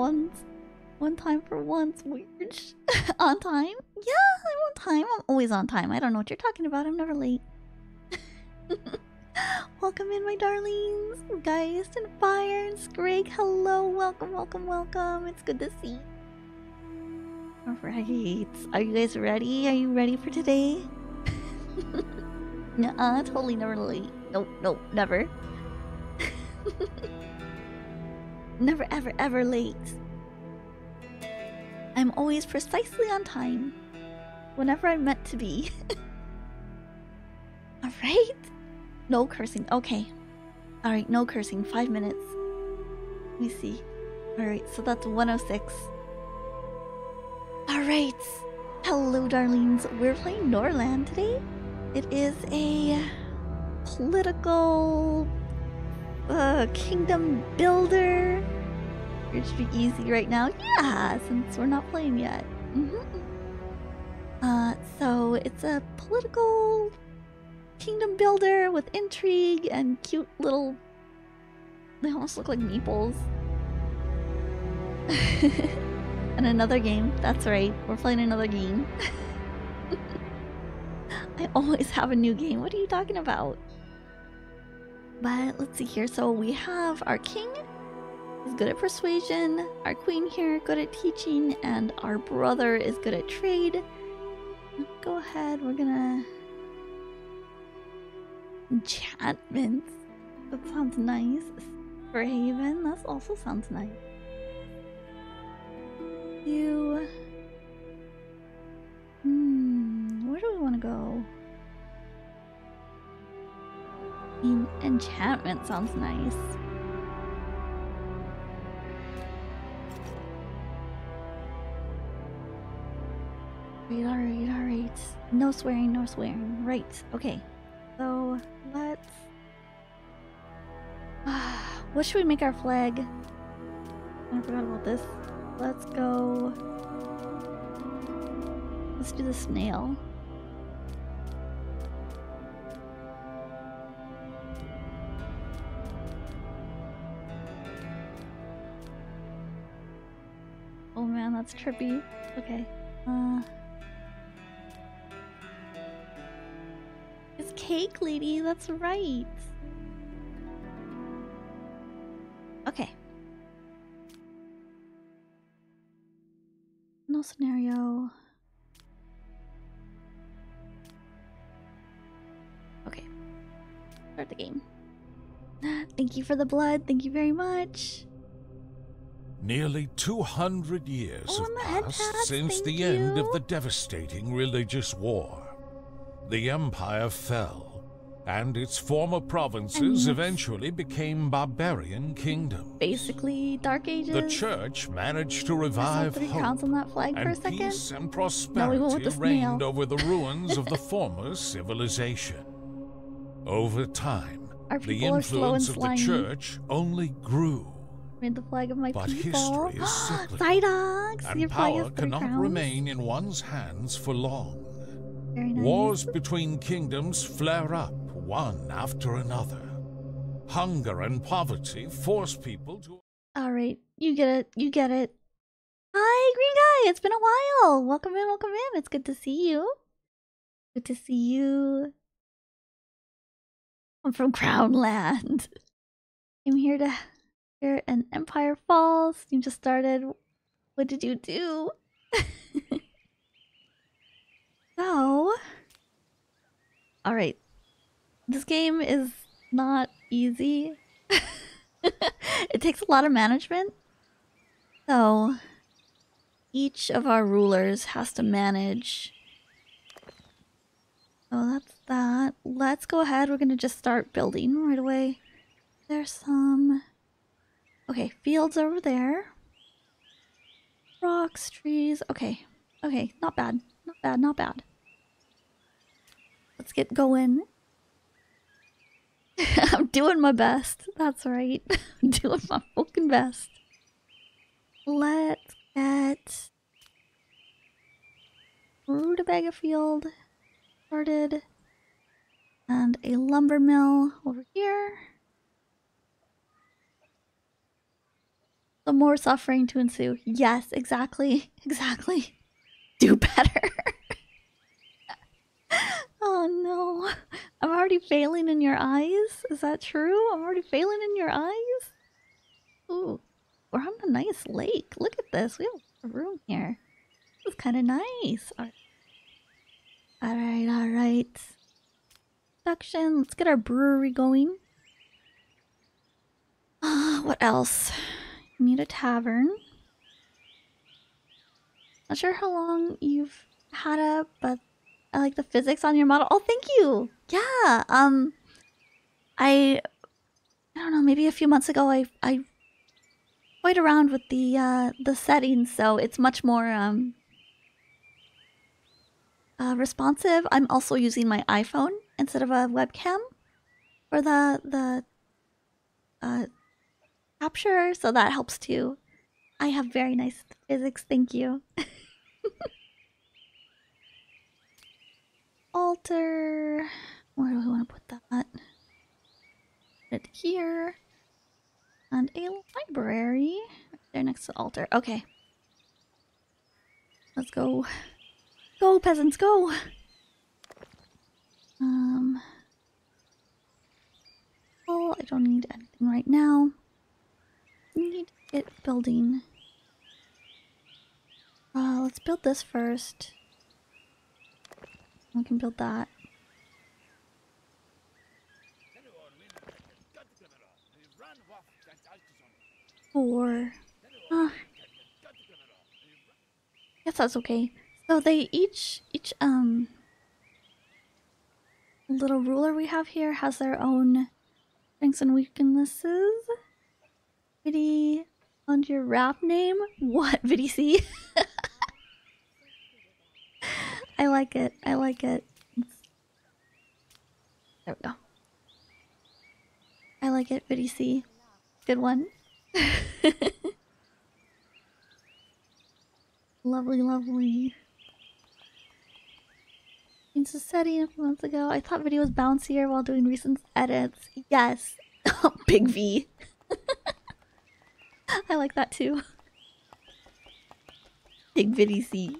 once. One time for once. Weird. on time? Yeah, I'm on time. I'm always on time. I don't know what you're talking about. I'm never late. welcome in, my darlings. Geist and Fire and Greg. Hello. Welcome, welcome, welcome. It's good to see. Alright. Are you guys ready? Are you ready for today? Nuh-uh, totally never late. Nope, nope, never. Never, ever, ever late. I'm always precisely on time. Whenever I'm meant to be. Alright? No cursing. Okay. Alright, no cursing. Five minutes. Let me see. Alright, so that's 106. Alright. Hello, darlings. We're playing Norland today. It is a political uh, kingdom builder. It should be easy right now. Yeah, since we're not playing yet. Mm -hmm. Uh, so it's a political kingdom builder with intrigue and cute little. They almost look like meeples. and another game. That's right. We're playing another game. I always have a new game. What are you talking about? But let's see here. So we have our king is good at persuasion, our queen here good at teaching, and our brother is good at trade. Go ahead, we're gonna enchantments. That sounds nice. For Haven, that also sounds nice. You Hmm, where do we want to go? Enchantment sounds nice. Alright, alright, alright. No swearing, no swearing. Right, okay. So, let's... what should we make our flag? I forgot about this. Let's go... Let's do the snail. That's trippy. Okay. Uh... It's cake, lady. That's right. Okay. No scenario. Okay. Start the game. Thank you for the blood. Thank you very much. Nearly 200 years Oh, have passed since the end of the devastating religious war. The empire fell, and its former provinces eventually became barbarian kingdoms. Basically, Dark Ages. The church managed to revive hope, on that flag for a and second. peace and prosperity with reigned over the ruins of the former civilization. Over time, the people are slow and influence of the church only grew. Made the flag of my But people. cyclical, and Your power cannot crowns. remain in one's hands for long. Very nice. Wars between kingdoms flare up one after another. Hunger and poverty force people to. All right, you get it. You get it. Hi, Green Guy. It's been a while. Welcome in. Welcome in. It's good to see you. Good to see you. I'm from Crownland. I'm here to hear an Empire Falls. You just started. What did you do? so, all right. This game is not easy. it takes a lot of management. So, each of our rulers has to manage. So that's that. Let's go ahead. We're going to just start building right away. There's some. Okay, fields over there. Rocks, trees. Okay. Okay, not bad. Not bad, not bad. Let's get going. I'm doing my best. That's right. I'm doing my fucking best. Let's get rutabaga field started and a lumber mill over here. The more suffering to ensue. Yes, exactly. Exactly. Do better. oh no. I'm already failing in your eyes? Is that true? I'm already failing in your eyes? Ooh, we're on a nice lake. Look at this. We have a room here. This is kind of nice. Alright, alright. alright. Production. Let's get our brewery going. Uh, what else? Need a tavern. Not sure how long you've had it, but I like the physics on your model. Oh, thank you. Yeah. Um, I, I don't know. Maybe a few months ago, I I played around with the uh the settings, so it's much more um uh, responsive. I'm also using my iPhone instead of a webcam for the the uh capture, so that helps too. I have very nice physics. Thank you. altar. Where do we want to put that? Put it here. And a library. There next to the altar. Okay. Let's go. Go, peasants, go! Um. Oh, I don't need anything right now. Need it building. Uh, let's build this first. We can build that. Four. Uh, guess that's okay. So they each each um little ruler we have here has their own strengths and weaknesses. Viddy on your rap name? What VDC? I like it. I like it. There we go. I like it, VDC. Good one. lovely, lovely. Into setting a few months ago. I thought video was bouncier while doing recent edits. Yes. Oh, big V. I like that too. Big Viddy C.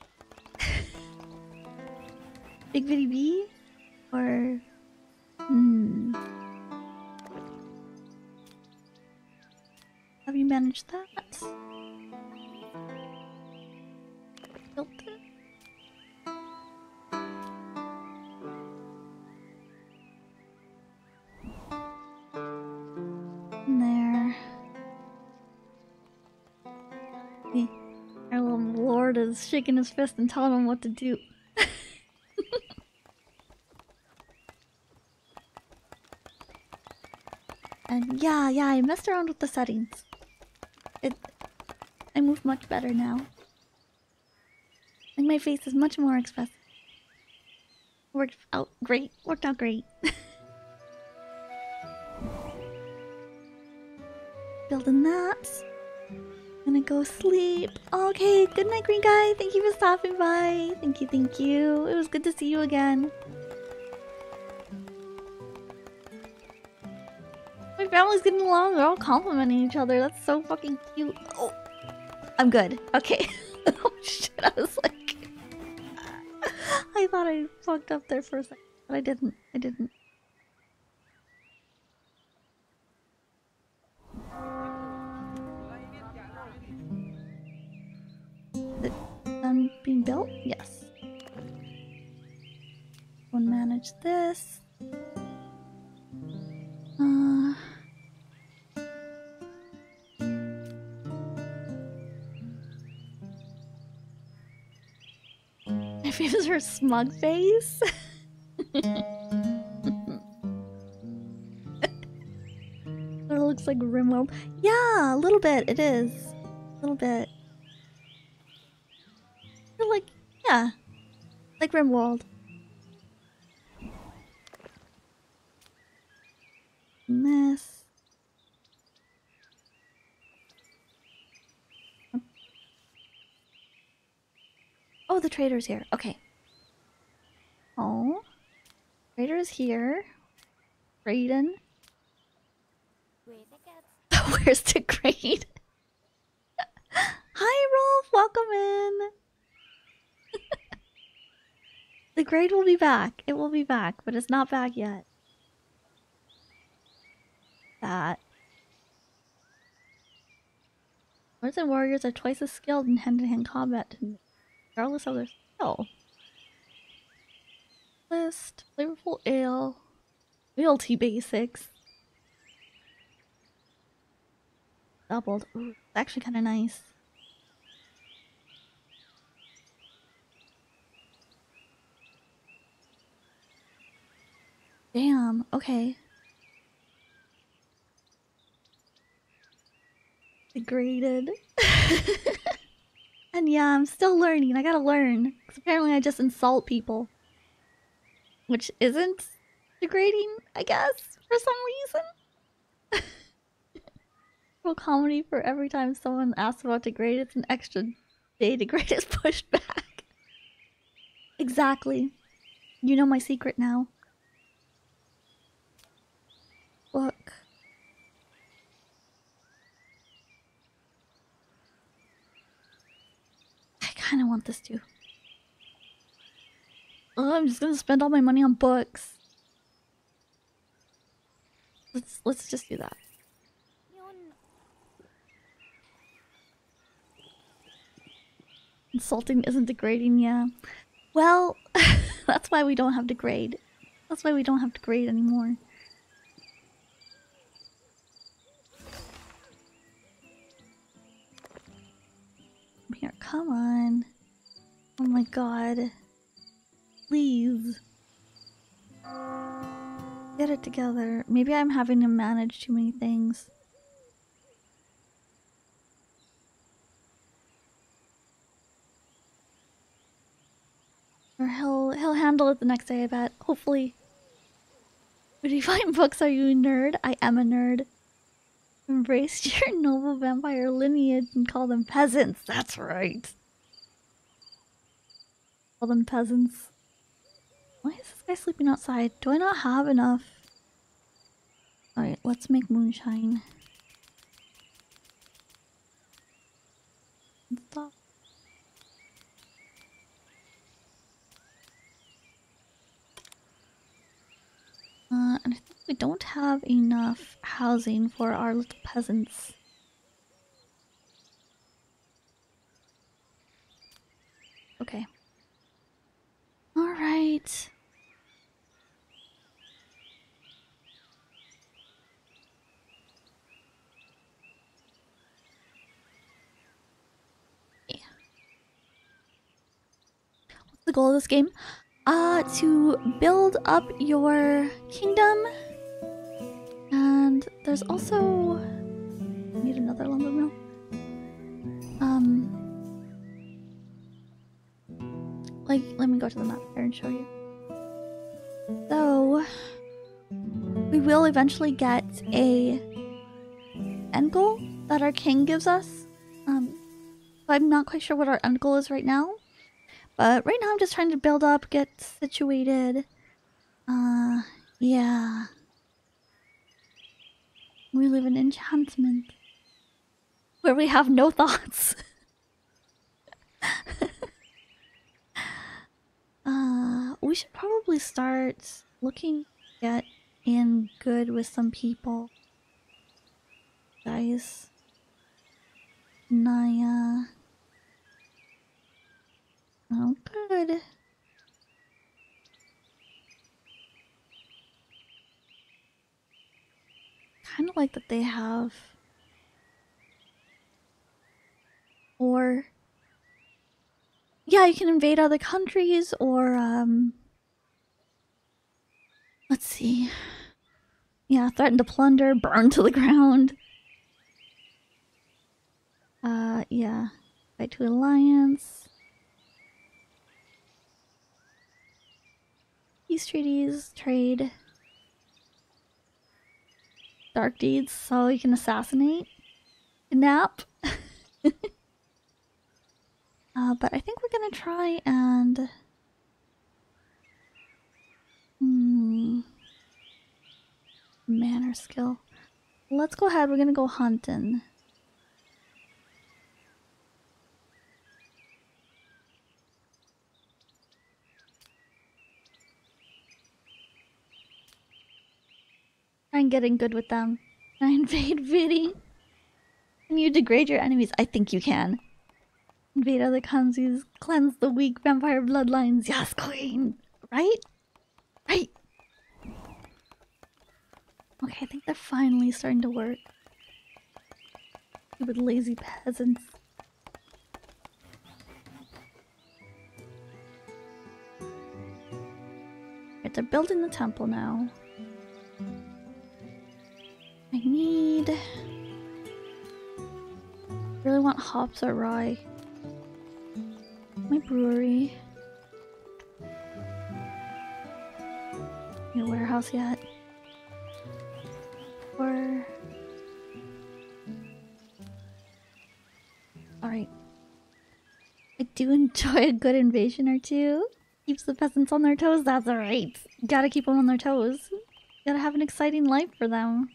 Big Viddy B? Or... Hmm... Have you managed that? Built is shaking his fist and telling him what to do. and yeah, yeah, I messed around with the settings. It I move much better now. Like my face is much more expressive. Worked out great. Worked out great. Building that. Gonna go sleep. Okay, good night, green guy. Thank you for stopping by. Thank you, thank you. It was good to see you again. My family's getting along. They're all complimenting each other. That's so fucking cute. Oh, I'm good. Okay. oh shit, I was like... I thought I fucked up there for a second, but I didn't. I didn't. Built? Yes. One manage this. Uh... My favorite her smug face. it looks like RimWorld. Yeah, a little bit. It is. A little bit. RimWorld. This. Oh, the trader's here. Okay. Oh. Trader is here. Raiden. Where's the grade? degrade will be back. It will be back, but it's not back yet. That. Lords and warriors are twice as skilled in hand-to-hand combat, regardless of their skill. List, flavorful ale, realty basics. Doubled. Ooh, actually kind of nice. Damn, okay. Degraded. and yeah, I'm still learning. I gotta learn. Because apparently I just insult people. Which isn't degrading, I guess, for some reason. Well, comedy for every time someone asks about degrade, it's an extra day degrade is pushed back. exactly. You know my secret now. Look. I kind of want this too. I'm just gonna spend all my money on books. Let's let's just do that. Insulting isn't degrading, yeah. Well, that's why we don't have degrade. That's why we don't have degrade anymore. Here, come on. Oh my god. Please. Get it together. Maybe I'm having to manage too many things. Or he'll he'll handle it the next day, I bet. Hopefully. Would you find books? Are you a nerd? I am a nerd. Embrace your noble vampire lineage and call them peasants. That's right. Call them peasants. Why is this guy sleeping outside? Do I not have enough? Alright, let's make moonshine. Stop. Uh, and I we don't have enough housing for our little peasants. Okay. Alright. Yeah. What's the goal of this game? uh, to build up your kingdom. And there's also need another lumber mill. Um, like let me go to the map here and show you. So we will eventually get a end goal that our king gives us. Um, I'm not quite sure what our end goal is right now. But right now I'm just trying to build up, get situated. Uh, yeah. We live in enchantment. Where we have no thoughts. uh, we should probably start looking get in good with some people. Guys. Naya. Oh, good. Kind of like that they have. Or. Yeah, you can invade other countries or, um. Let's see. Yeah, threaten to plunder, burn to the ground. Uh, yeah. Fight to alliance. Peace treaties, trade. Dark deeds, so you can assassinate. Nap. uh, but I think we're gonna try and... Hmm... Manner skill. Let's go ahead, we're gonna go hunting. Try and get good with them. I invade Vidi? Can you degrade your enemies? I think you can. Invade other countries, cleanse the weak vampire bloodlines. Yes, queen! Right? Right! Okay, I think they're finally starting to work. Stupid lazy peasants. Right, they're building the temple now. I need... Really want hops or rye. My brewery. A warehouse yet? Or... Alright. I do enjoy a good invasion or two. Keeps the peasants on their toes, that's alright. Gotta keep them on their toes. Gotta have an exciting life for them.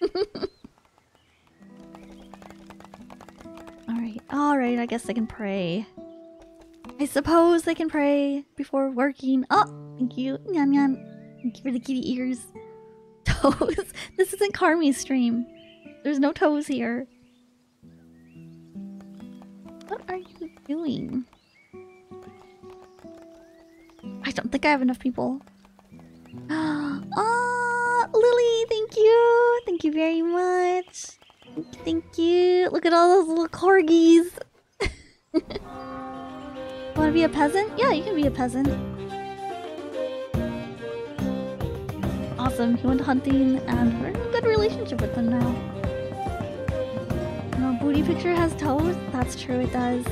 alright, alright, I guess they can pray. I suppose they can pray before working. Oh, thank you. Nyan nyan. Thank you for the kitty ears. Toes. This isn't Carmi's stream. There's no toes here. What are you doing? I don't think I have enough people. Ah, Lily, thank you. Thank you very much. Thank you. Look at all those little corgis. Want to be a peasant? Yeah, you can be a peasant. Awesome. He went hunting, and we're in a good relationship with him now. No booty picture has toes. That's true. It does.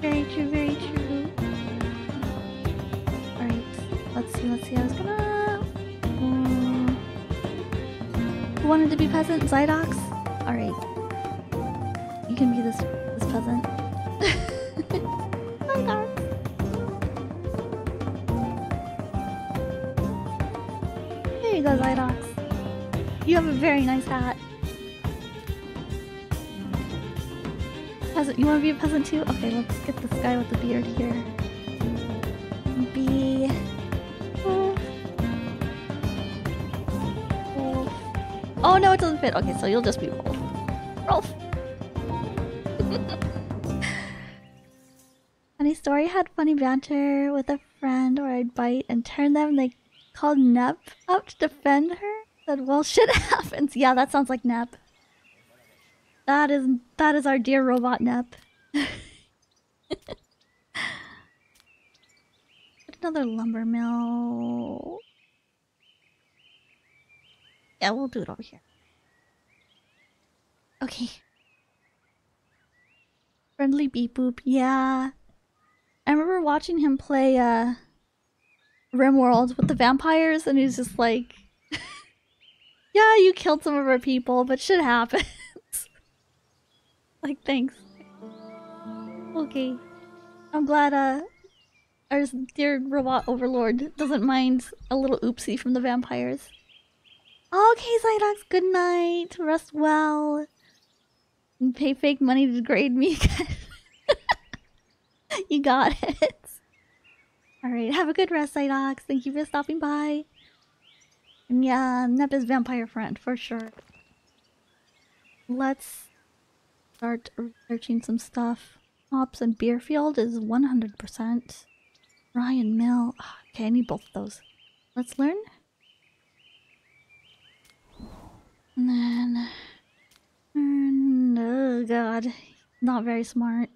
very true. Very true. All right. Let's see. Let's see. I was gonna. Wanted to be peasant? Zydox. All right. You can be this this peasant. There you go, Zydox. You have a very nice hat. Peasant, you want to be a peasant too? Okay, let's get this guy with the beard here. Oh no, it doesn't fit. Okay, so you'll just be Rolf. Rolf. Funny story, had funny banter with a friend where I'd bite and turn them. They called Nep up to defend her. Said, well, shit happens. Yeah, that sounds like Nep. That is that is our dear robot Nep. Another lumber mill. Yeah, we'll do it over here. Okay. Friendly beep boop. Yeah. I remember watching him play uh RimWorld with the vampires and he's just like Yeah, you killed some of our people, but shit happens. like thanks. Okay. I'm glad uh our dear robot overlord doesn't mind a little oopsie from the vampires. Okay, Zydox, good night. Rest well. And pay fake money to degrade me again. you got it. Alright, have a good rest, Zydox. Thank you for stopping by. And yeah, Nep is vampire friend, for sure. Let's start researching some stuff. Hops and Beerfield is 100%. Ryan Mill. Okay, I need both of those. Let's learn. And then... Mm, oh god. Not very smart.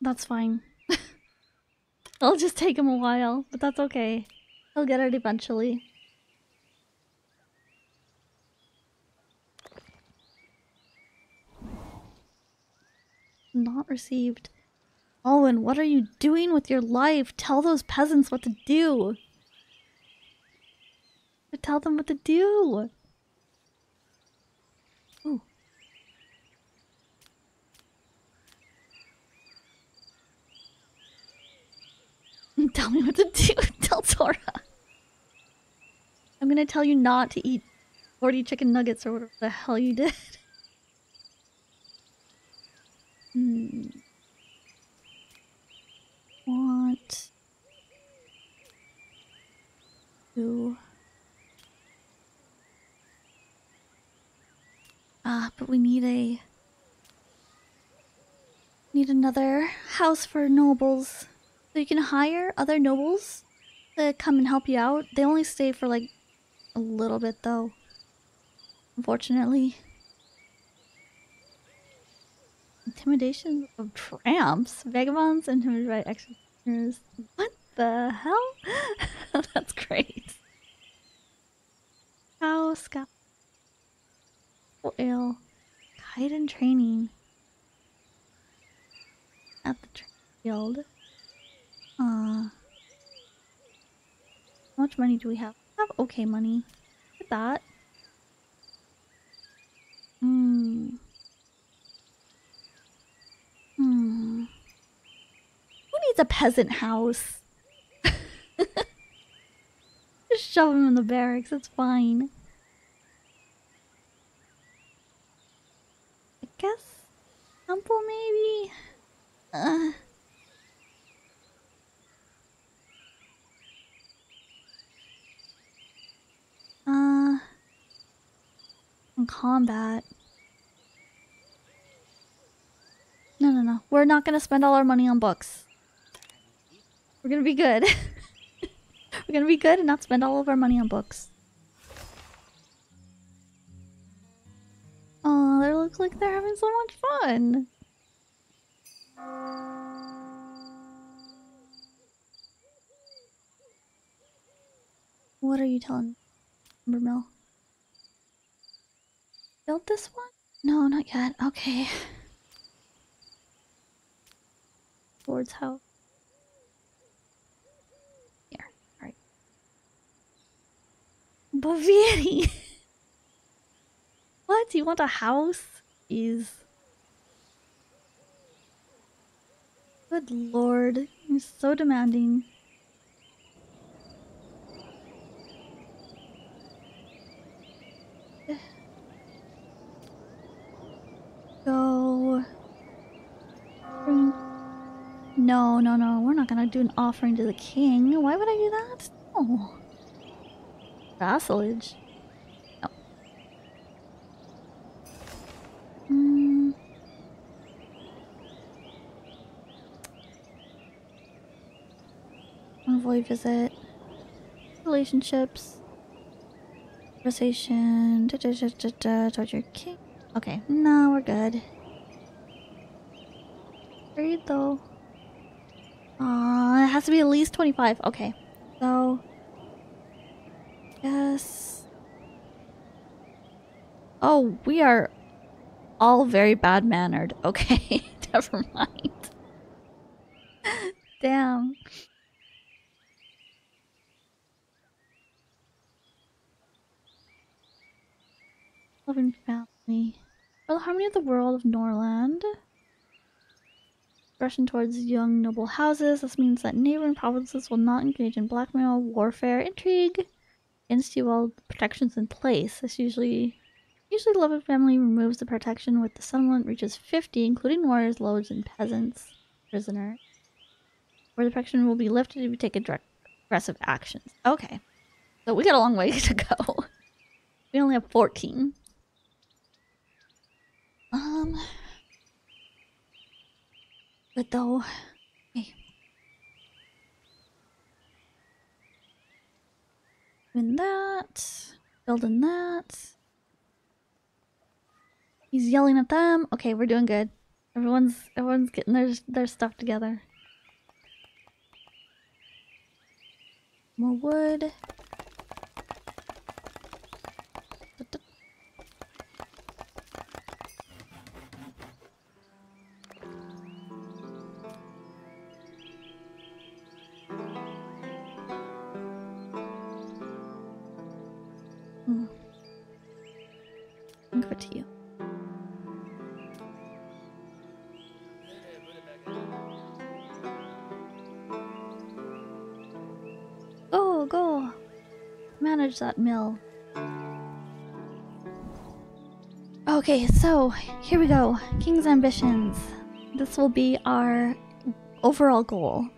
That's fine. It'll just take him a while, but that's okay. He'll get it eventually. Not received. Owen, what are you doing with your life? Tell those peasants what to do. Tell them what to do. Ooh. Tell me what to do. Tell Tora. I'm gonna tell you not to eat 40 chicken nuggets or whatever the hell you did. Hmm. Want to. Ah, but we need a. Need another house for nobles. So you can hire other nobles to come and help you out. They only stay for like a little bit though. Unfortunately. Intimidation of tramps, vagabonds, intimidated by executioners. What the hell? That's great. Cow, scout, ale, guide and training at the field. Uh, how much money do we have? We have okay money. Look at that. Hmm. Hmm. Who needs a peasant house? Just shove him in the barracks, it's fine. Guess temple maybe? Uh. Uh. In combat. No, no, no. We're not gonna spend all our money on books. We're gonna be good. We're gonna be good and not spend all of our money on books. Oh, they look like they're having so much fun. What are you telling me, Mill? Built this one? No, not yet. Okay. Lord's house. Here. Alright. Bavieri! what? You want a house? Is Good lord. You're so demanding. Go. No, no, no. We're not gonna do an offering to the king. Why would I do that? Vassalage. Envoy visit. Relationships. Conversation. Da, da, da, da, da, your king. Okay, no, we're good. Great though. Uh, it has to be at least 25. Okay. So. Yes. Oh, we are all very bad mannered. Okay. Never mind. Damn. Loving family. For the harmony of the world of Norland. Russian towards young noble houses. This means that neighboring provinces will not engage in blackmail, warfare, intrigue against you while the protection's in place. This usually usually the loving family removes the protection with the settlement reaches 50, including warriors, lords, and peasants, prisoners. Where the protection will be lifted if you take aggressive actions. Okay. So we got a long way to go. we only have 14. Um but though, okay. Doing that, building that. He's yelling at them. Okay, we're doing good. Everyone's everyone's getting their their stuff together. More wood. Manage that mill. Okay, so here we go. King's Ambitions. This will be our overall goal.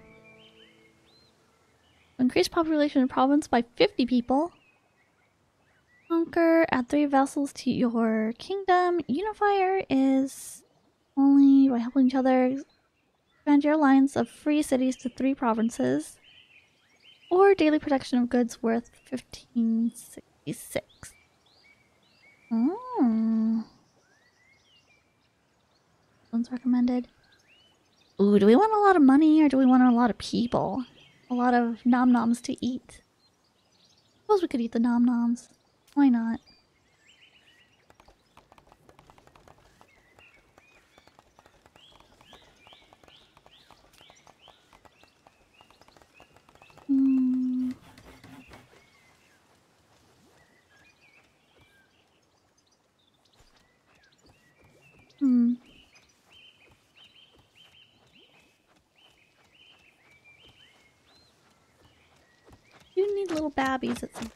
Increase population of province by 50 people. Conquer, add three vassals to your kingdom. Unifier is only by helping each other. Expand your alliance of free cities to three provinces. Or daily production of goods worth 1566. Hmm. One's recommended. Ooh, do we want a lot of money or do we want a lot of people? A lot of nom noms to eat. I Suppose we could eat the nom noms. Why not? Little babbies at some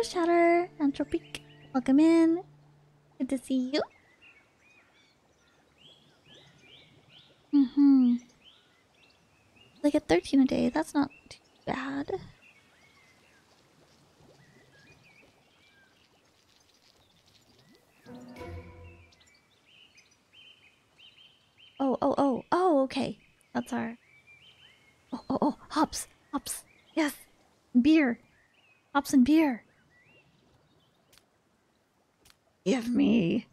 first chatter. Anthropique, welcome in. Good to see you. Mm-hmm. They get 13 a day, that's not too bad. Oh, oh, oh, oh, okay. That's our. Oh, oh, oh, hops, hops. Yes, beer. Hops and beer. Give me.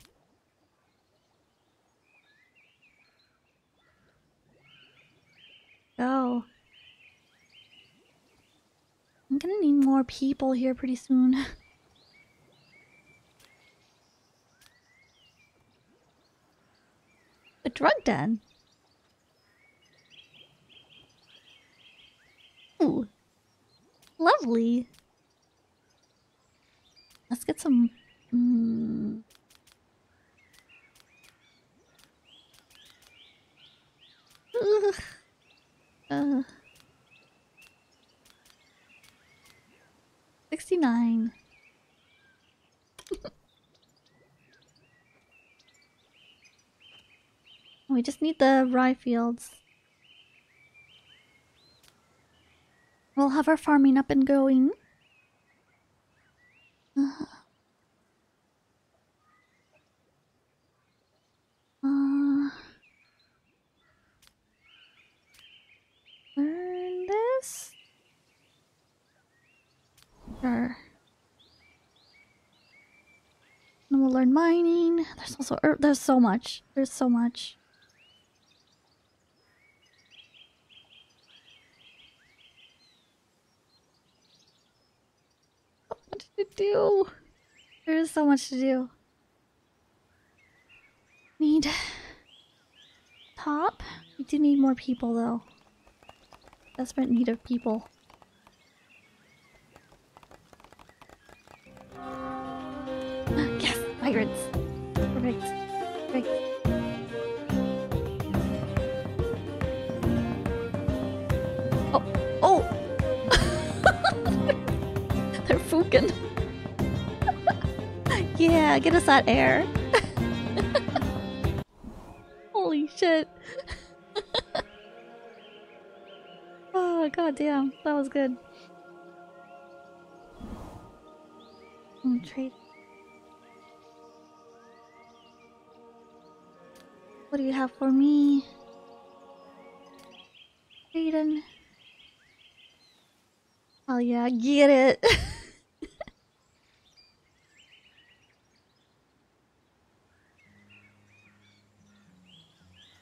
Go. I'm gonna need more people here pretty soon. A drug den. Ooh. Lovely. Let's get some. Mm. Uh. 69. we just need the rye fields. We'll have our farming up and going. Uh, learn this? Sure. And we'll learn mining. There's also er, there's so much. There's so much. What to do? There's so much to do. Need top. We do need more people though. Desperate need of people. Yes, migrants. Perfect. Perfect. Oh, oh! They're fucking. yeah, get us that air. Oh, damn. That was good. Trade. What do you have for me? Aiden. Oh yeah, get it.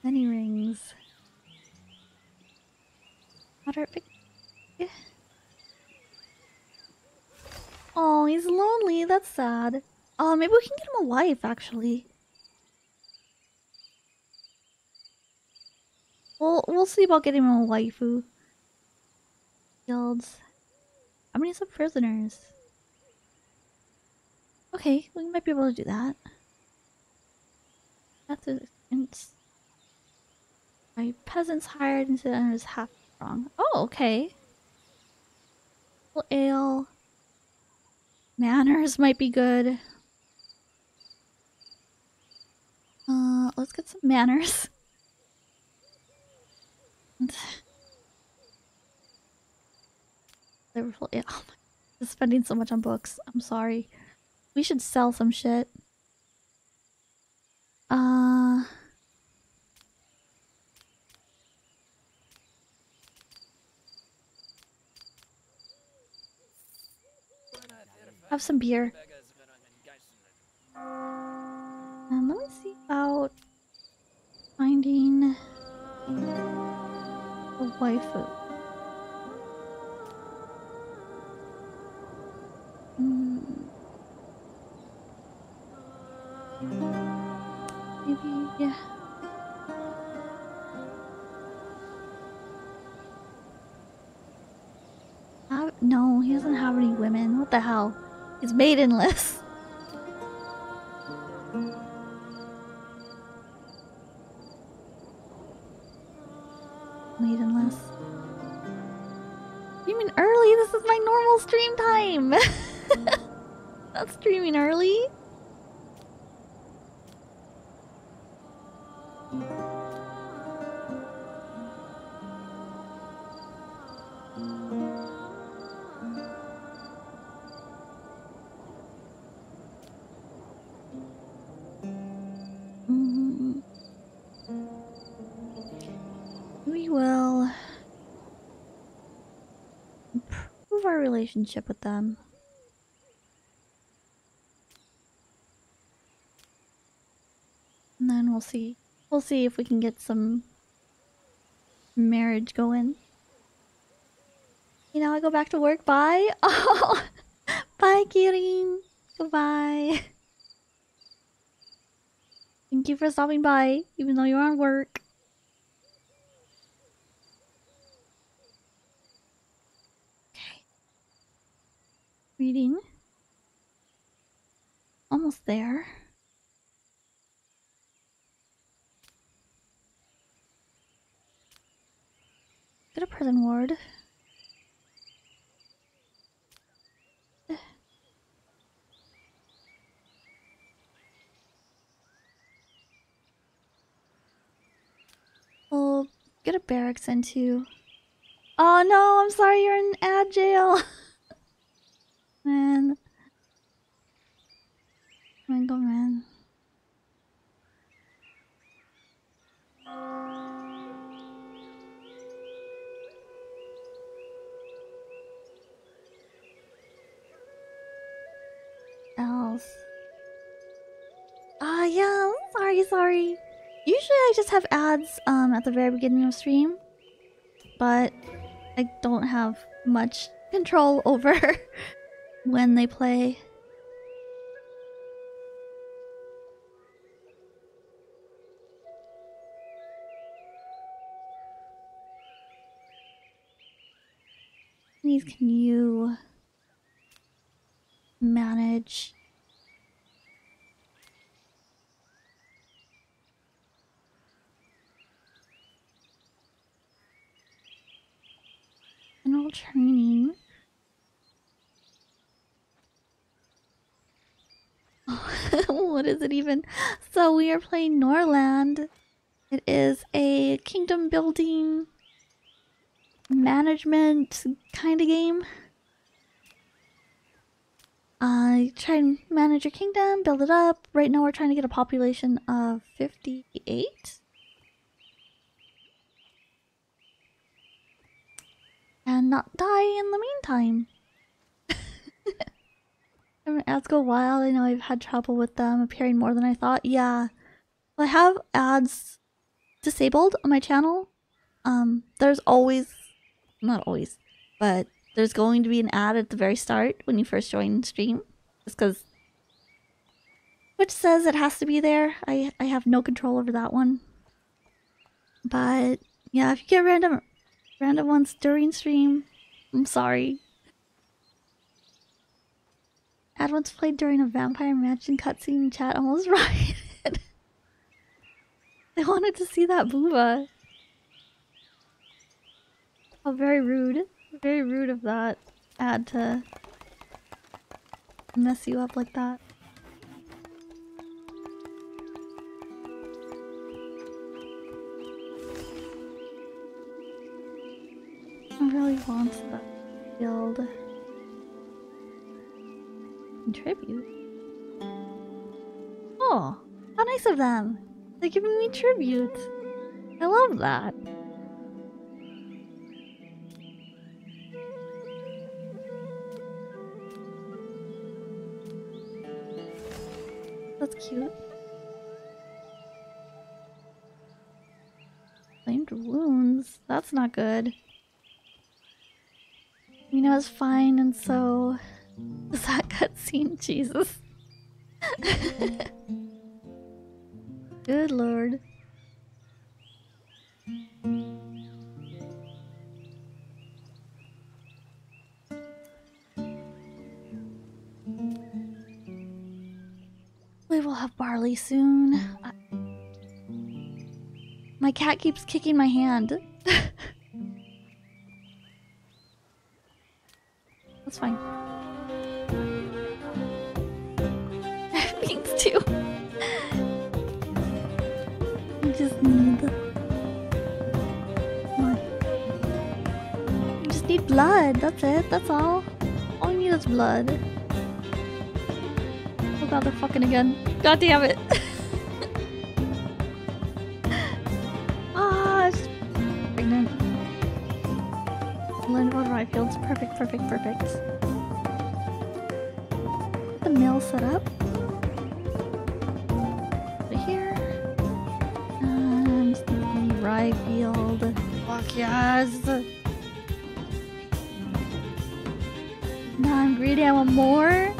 Many rings. Moderate. Oh, he's lonely. That's sad. Oh, maybe we can get him a wife, actually. We'll we'll see about getting him a waifu. Guilds. How many sub prisoners? Okay, we might be able to do that. That's it's my peasants hired and is half wrong. Oh, okay. Well, ale. Manners might be good. Uh, let's get some manners. Liverpool, yeah. Oh my, spending so much on books. I'm sorry. We should sell some shit. Uh. Have some beer. And let me see about finding a waifu. Mm. Maybe, yeah. No, he doesn't have any women. What the hell? He's maidenless. Maidenless. You mean early? This is my normal stream time. Not streaming early. Relationship with them. And then we'll see. We'll see if we can get some marriage going. You know, I go back to work. Bye. Oh, bye, Kirin. Goodbye. Thank you for stopping by, even though you're on work. Reading. Almost there. Get a prison ward. We'll get a barracks into. Oh no, I'm sorry, you're in ad jail. man. Go man. Else. Ah, yeah, sorry, sorry. Usually I just have ads um at the very beginning of stream, but I don't have much control over when they play. Please can you manage general training. what is it even? So we are playing Norland. It is a kingdom building management kind of game. Uh, try and manage your kingdom, build it up. Right now we're trying to get a population of 58. and not die in the meantime. ads go wild. I know I've had trouble with them appearing more than I thought. Yeah. I have ads disabled on my channel. Um, there's always, not always, but there's going to be an ad at the very start when you first join stream. Just because which says it has to be there. I, I have no control over that one. But yeah, if you get random random ones during stream, I'm sorry. Ad once played during a Vampire Mansion cutscene chat almost rioted. they wanted to see that booba. Oh, very rude. Very rude of that ad to mess you up like that. I really want that guild tribute. Oh, how nice of them! They're giving me tribute. I love that. That's cute. Flamed wounds. That's not good. It's fine, and so that cutscene? Jesus. Good lord. We will have barley soon. I... My cat keeps kicking my hand. That's fine. I just need. What? I just need blood. That's it. That's all. All I need is blood. Oh god, they're fucking again. God damn it. ah, it's pregnant. Linwood Ryefields. Perfect, perfect, perfect. The mill set up. Rye field. Fuck yes! Now I'm greedy, I want more.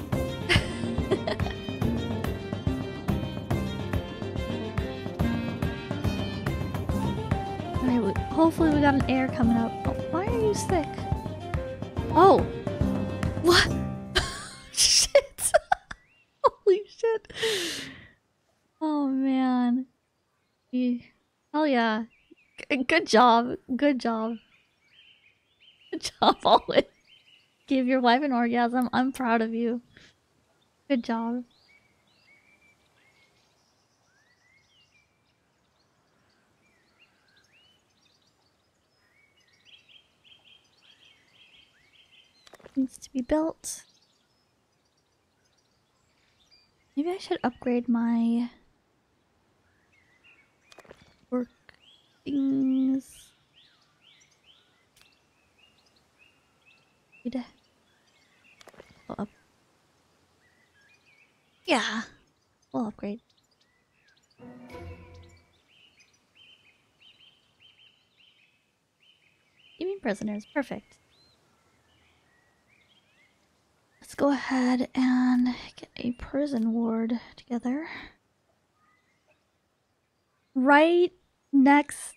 Alright, hopefully we got an air coming up. Oh, why are you sick? Oh! good job. Good job. Good job, always. Give your wife an orgasm. I'm proud of you. Good job. Needs to be built. Maybe I should upgrade my things. To go up. Yeah, we'll upgrade. Even prisoners, perfect. Let's go ahead and get a prison ward together. Right next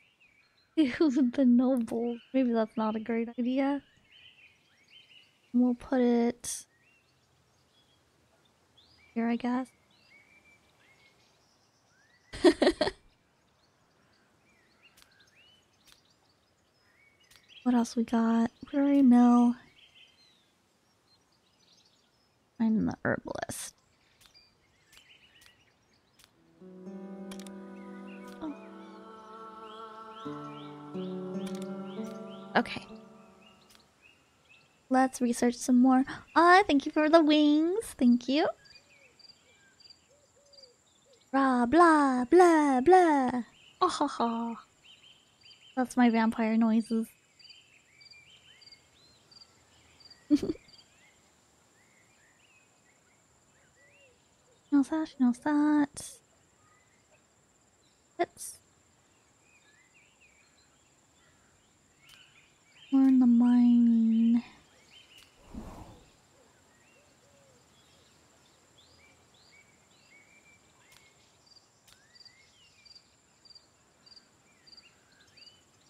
to the noble. Maybe that's not a great idea. We'll put it here, I guess. what else we got? Brewery Mill. Find the herbalist. Okay. Let's research some more. Ah, thank you for the wings. Thank you. Blah blah blah blah. Oh ha ha. That's my vampire noises. Knows that, she knows that. Let's learn the mining.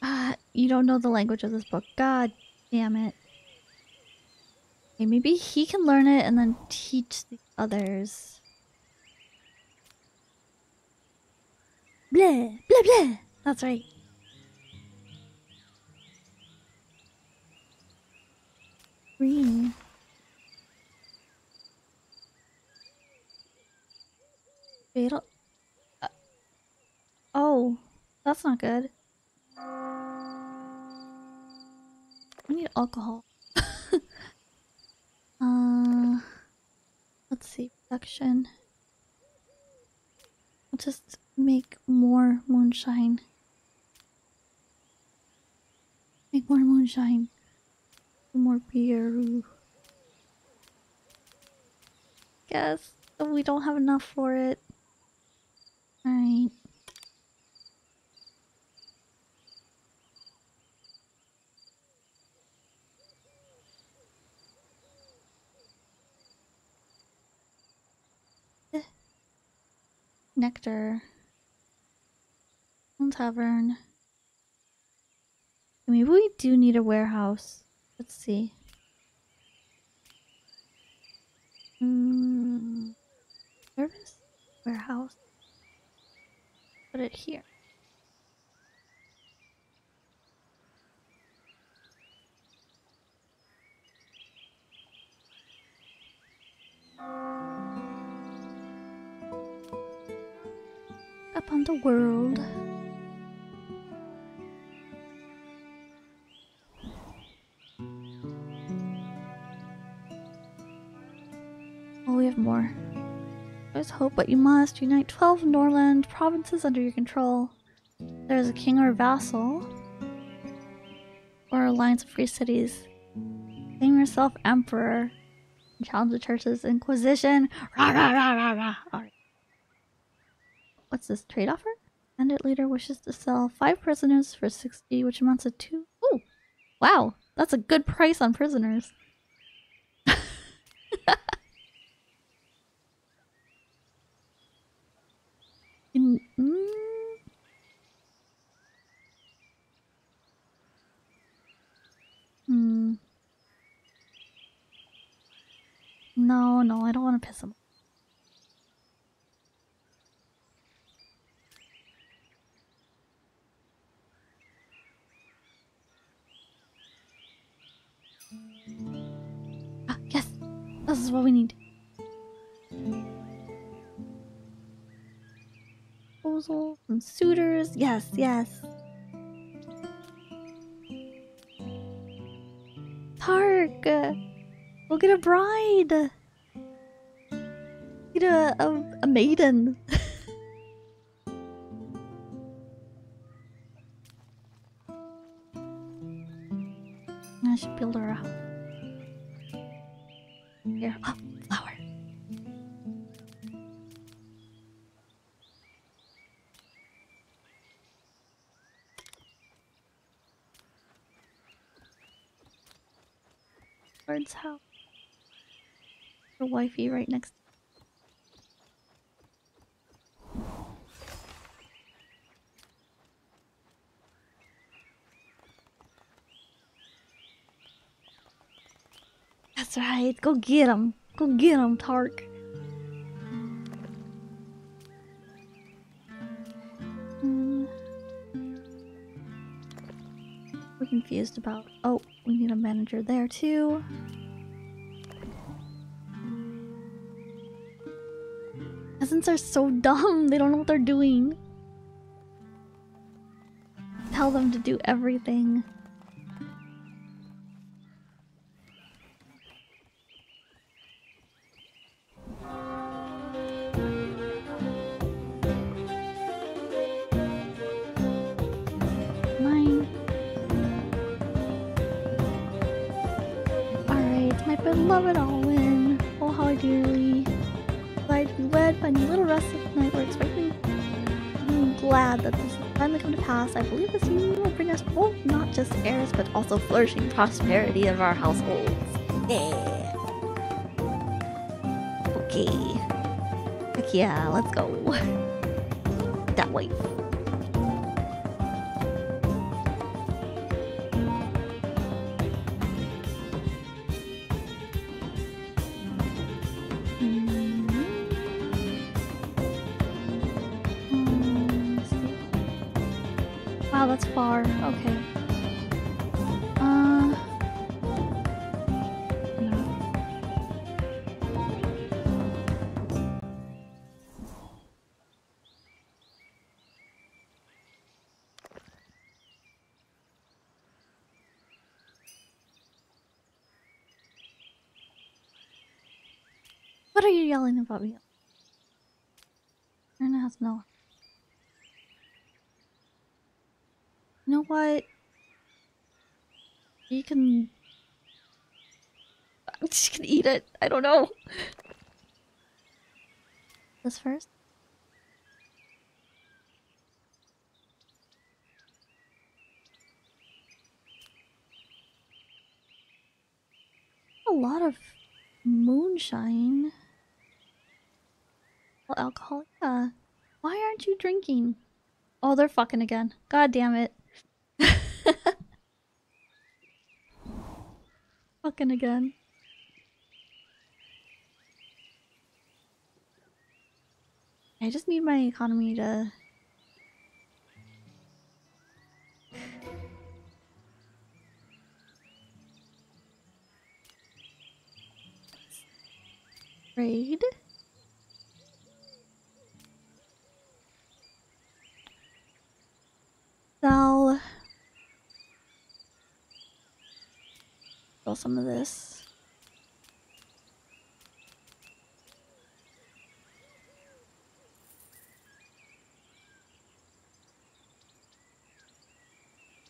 Ah, you don't know the language of this book. God damn it. Okay, maybe he can learn it and then teach the others. Blah, blah, blah. That's right. Green. Fatal. Uh, oh, that's not good. We need alcohol. uh, let's see, production. I'll just make more moonshine. Make more moonshine. More beer. Guess we don't have enough for it. Alright. Nectar. Tavern. Maybe we do need a warehouse. Let's see. Mm, service? Warehouse. Put it here. Up on the world. Oh, we have more. There's hope, but you must unite 12 Norland provinces under your control. There's a king or a vassal, or alliance of free cities. Claim yourself emperor. Challenge the church's inquisition. Rah, rah, rah, rah, rah. Alright. What's this trade offer? Bandit leader wishes to sell five prisoners for 60, which amounts to two. Ooh! Wow, that's a good price on prisoners. Proposal from suitors. Yes, yes. Tark! Uh, we'll get a bride! Get a, a, a maiden. I should build her house. Here, flower. House. Her wifey right next. That's right. Go get him. Go get him, Tark. About. Oh, we need a manager there too. Peasants are so dumb. They don't know what they're doing. Tell them to do everything. Flourishing prosperity of our households. Yeah. Okay. Heck yeah, let's go. what? You can. I'm just gonna eat it. I don't know. This first? A lot of moonshine. Well, alcohol, yeah. Why aren't you drinking? Oh, they're fucking again. God damn it. Fucking again. I just need my economy to. Trade. Sell. Some of this.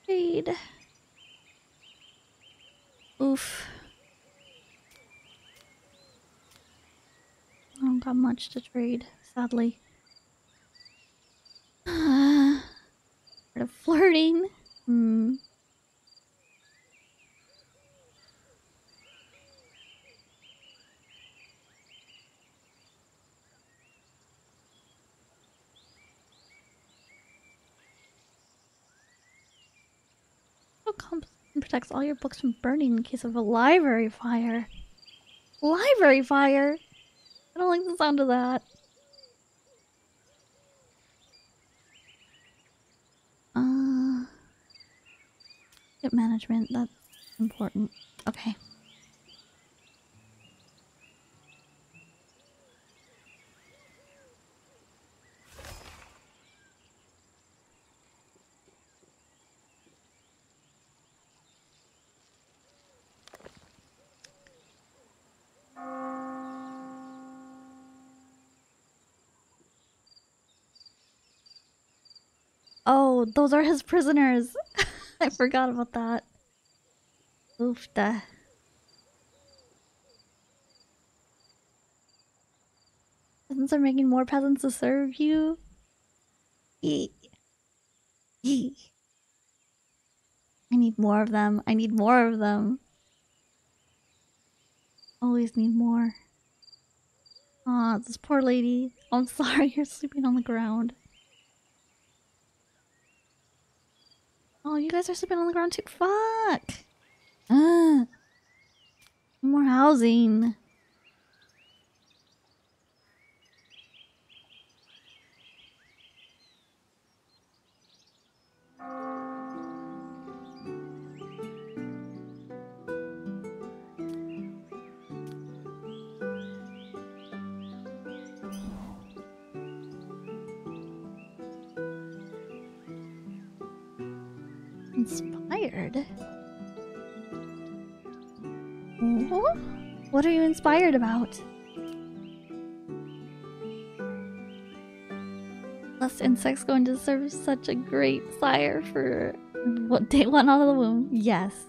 Trade. Oof. I don't got much to trade, sadly. Uh, flirting. Hmm. Oh, composition protects all your books from burning in case of a library fire. Library fire? I don't like the sound of that. Uh, management, that's important. Okay. Those are his prisoners. I forgot about that. Oofda. Peasants are making more peasants to serve you. Yee. Yee. I need more of them. I need more of them. Always need more. Aw, this poor lady. I'm sorry, you're sleeping on the ground. Oh, you guys are sleeping on the ground too. Fuck. Uh, more housing. inspired? What are you inspired about? Less insects going to serve such a great sire for what day one out of the womb. Yes.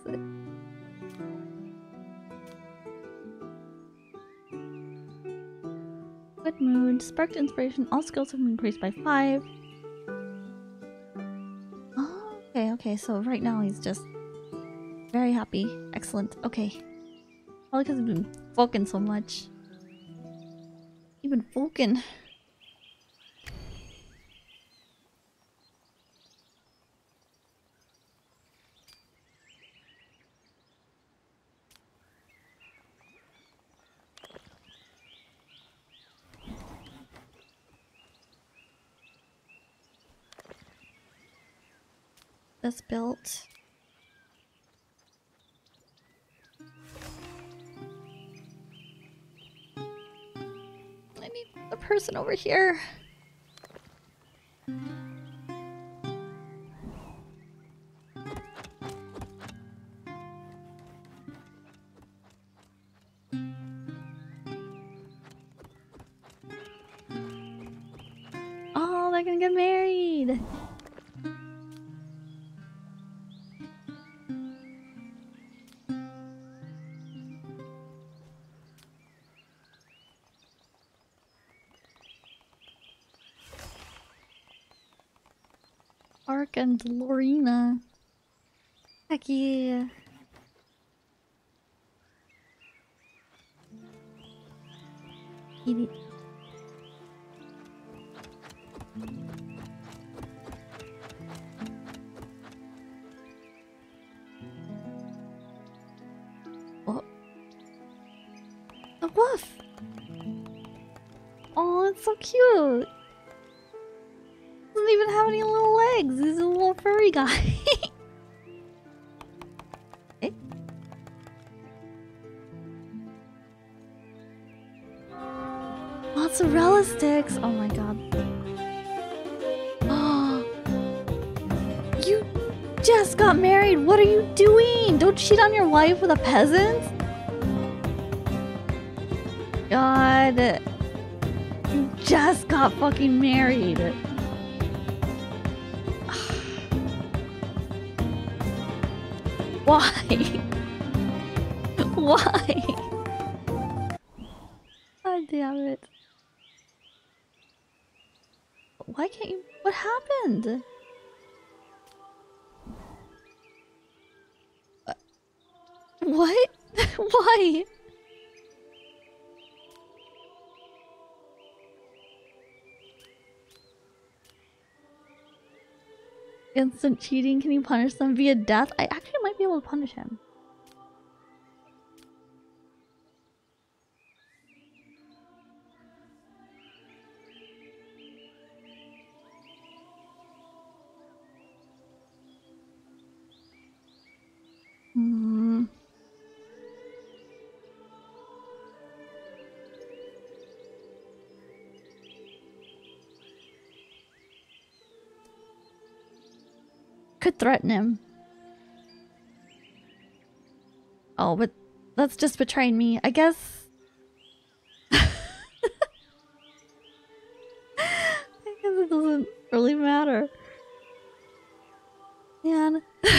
Good mood, sparked inspiration, all skills have increased by 5. Okay, so right now he's just very happy. Excellent. Okay. Probably because he's been fucking so much. You've been built. I need the person over here. Oh, they're gonna get married. Lorena. Heck little furry guy. eh? Mozzarella sticks. Oh my god. Oh. You just got married. What are you doing? Don't cheat on your wife with a peasant. God. You just got fucking married. Why? Why? God damn it. Why can't you? What happened? Uh, What? Why? Instant cheating, can you punish them via death? I actually be able to punish him. Hmm. Could threaten him. Oh, but that's just betraying me. I guess. I guess it doesn't really matter. Man.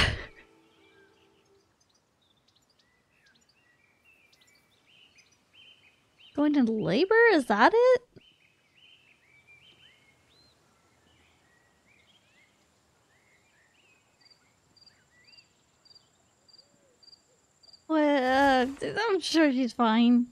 Going into labor? Is that it? Well, uh, I'm sure she's fine.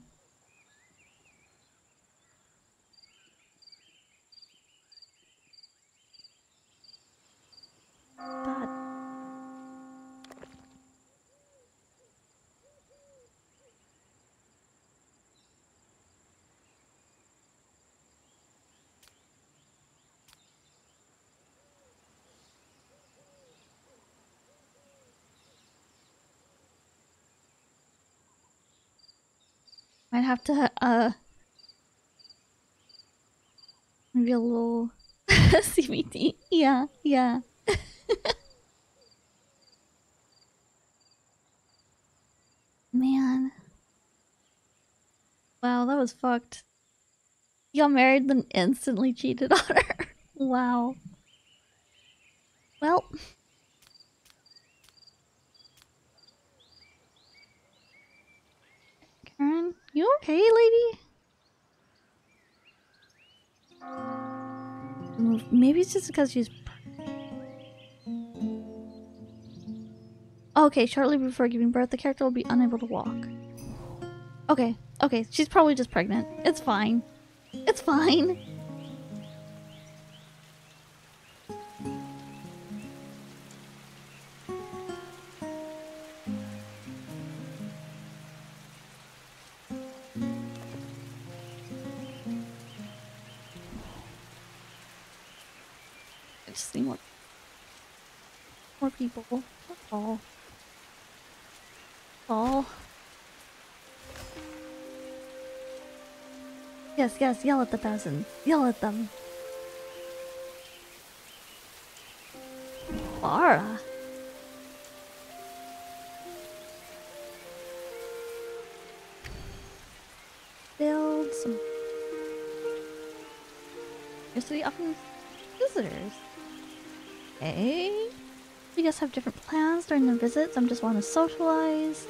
Might have to, uh, maybe a little. Yeah, yeah. Man. Wow, that was fucked. Got married, then instantly cheated on her. wow. Well. Karen, you okay, lady? Maybe it's just because she's. Okay, shortly before giving birth, the character will be unable to walk. Okay, okay, she's probably just pregnant. It's fine. It's fine. Yes, yes, yell at the peasants. Yell at them. Bara. Build some. Your city often visitors. Okay. You guys have different plans during the visits. Some just want to socialize.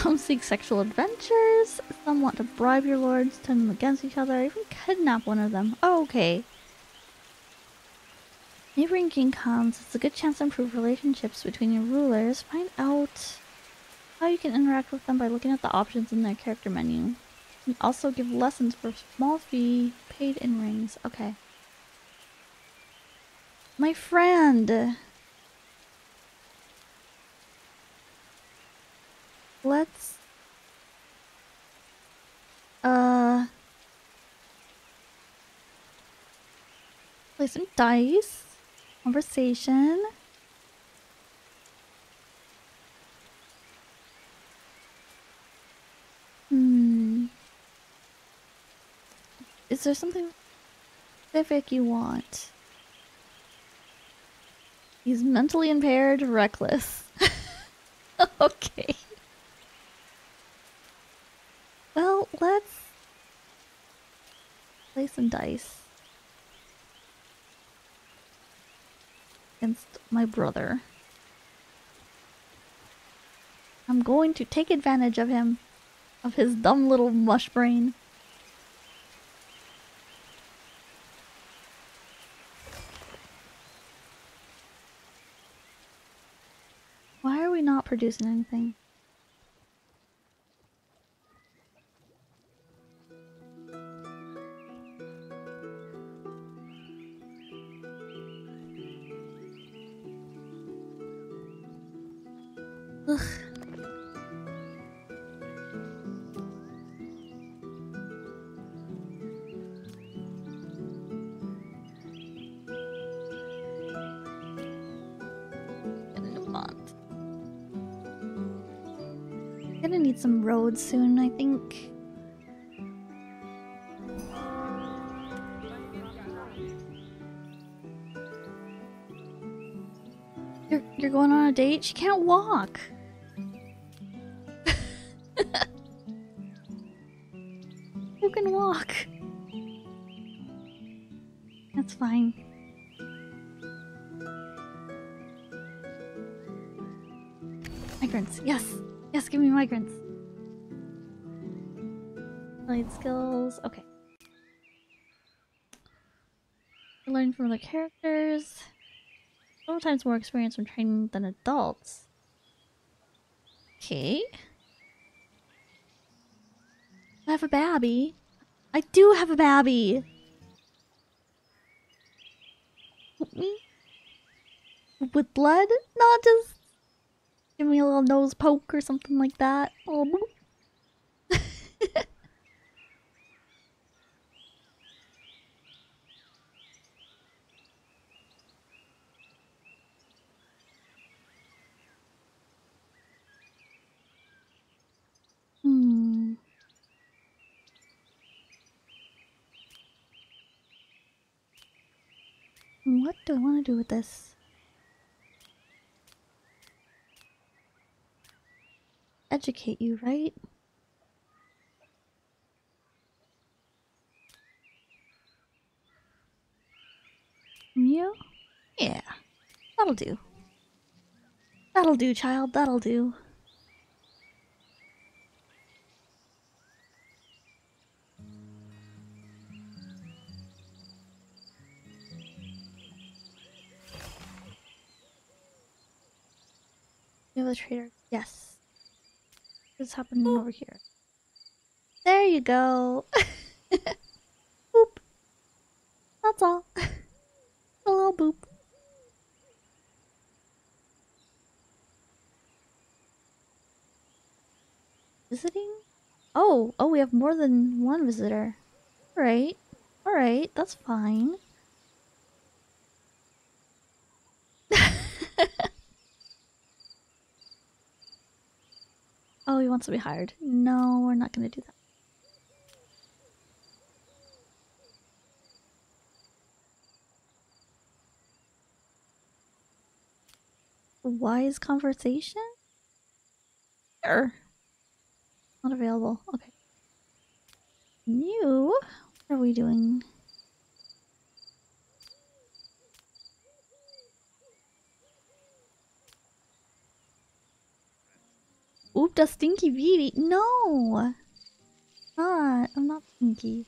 Some seek sexual adventures. Some want to bribe your lords, turn them against each other, even kidnap one of them. Oh, okay. Neighboring kingdoms, it's a good chance to improve relationships between your rulers. Find out how you can interact with them by looking at the options in their character menu. And also give lessons for a small fee paid in rings. Okay. My friend! Let's... Uh... Play some dice. Conversation. Hmm. Is there something specific you want? He's mentally impaired, reckless. okay. Well, let's play some dice against my brother. I'm going to take advantage of him, of his dumb little mush brain. Why are we not producing anything? Roads soon, I think. You're you're going on a date? She can't walk. Who can walk. That's fine. Migrants, yes. Yes, give me migrants. Blade skills. Okay. Learn from the characters. Several times more experience from training than adults. Okay. I have a babby. I do have a babby. With blood? Not just give me a little nose poke or something like that. Oh, What do I want to do with this? Educate you, right? You? Yeah. That'll do. That'll do, child. That'll do. You have a trader? Yes. What's happening oh. over here? There you go. boop. That's all. a little boop. Visiting? Oh, oh, we have more than one visitor. Alright. Alright, that's fine. Oh, he wants to be hired. No, we're not going to do that. Wise conversation? Sure. Not available. Okay. New? What are we doing? Oop, the stinky beauty. No! Not. I'm not stinky.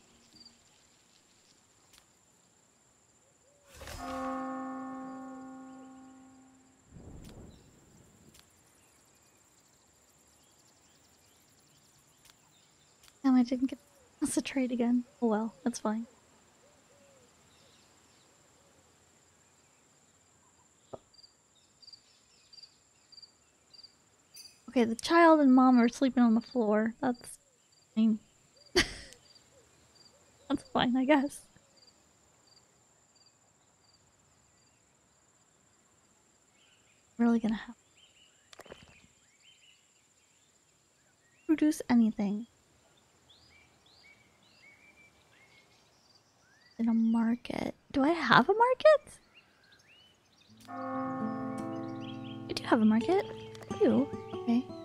Damn, I didn't get that's a trade again. Oh well, that's fine. Okay, the child and mom are sleeping on the floor. That's fine. That's fine, I guess. Really gonna have produce anything in a market. Do I have a market? I do have a market. I do.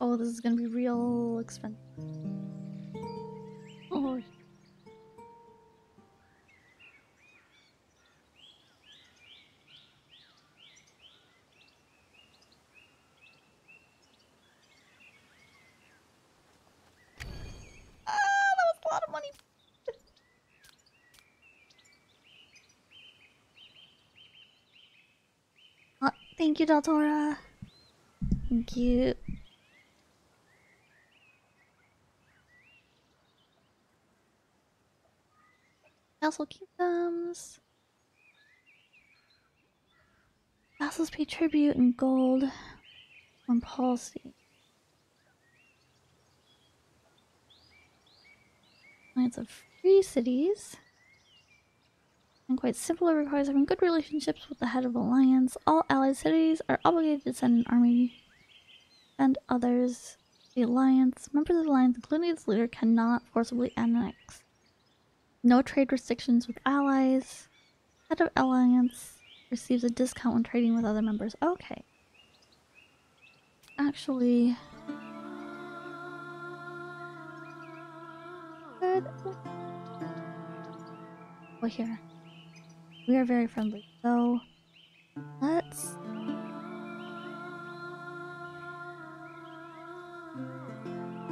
Oh, this is gonna be real expensive. Thank you, Daltora. Thank you. Castle kingdoms. Vassals pay tribute in gold on policy. Lands of free cities. And quite simple, it requires having good relationships with the head of alliance. All allied cities are obligated to send an army and others. The alliance, members of the alliance, including its leader, cannot forcibly annex. No trade restrictions with allies. Head of alliance receives a discount when trading with other members. Okay. Actually. Good. Well, here. We are very friendly. So, let's.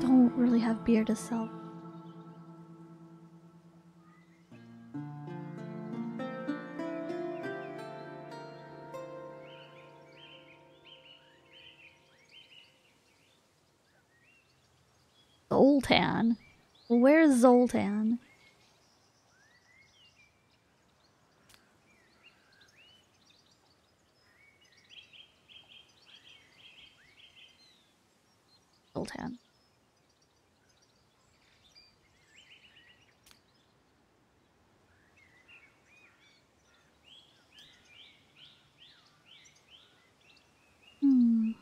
Don't really have beer to sell. Zoltan. Where's Zoltan? Hmm.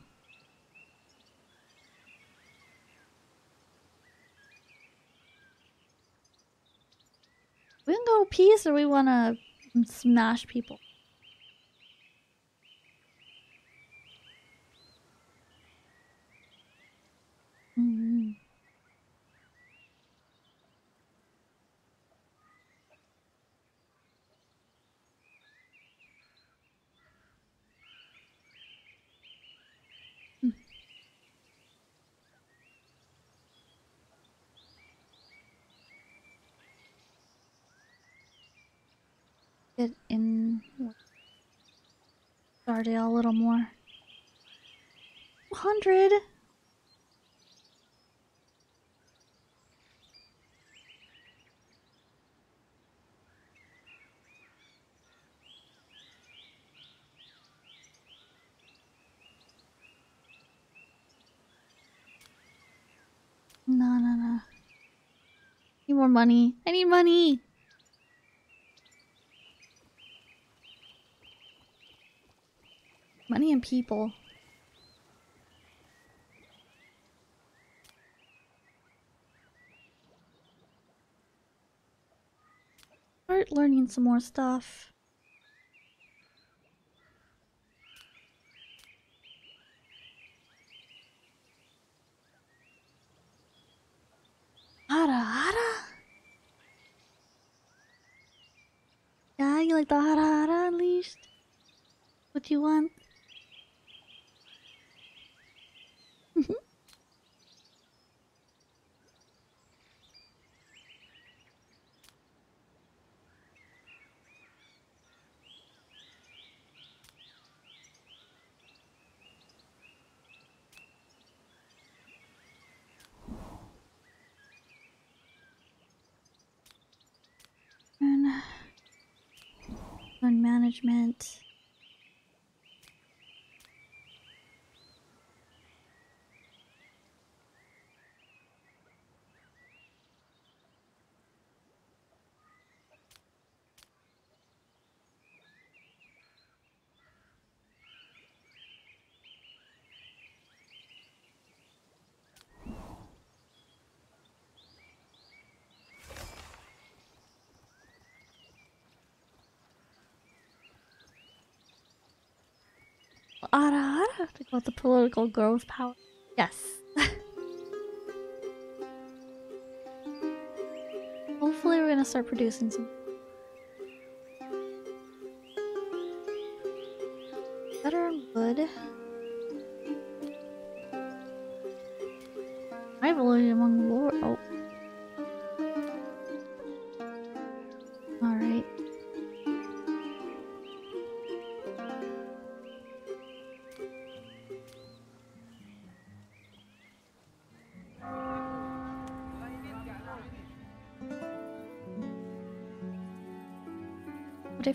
We can go peace or we want to smash people. Get in Stardale a little more. 100! No, no, no. Need more money. I need money! Money and people. Start learning some more stuff. Hara hara. Yeah, you like the hara hara at least? What do you want? Learn, learn management. With the political growth power. Yes. Hopefully we're gonna start producing some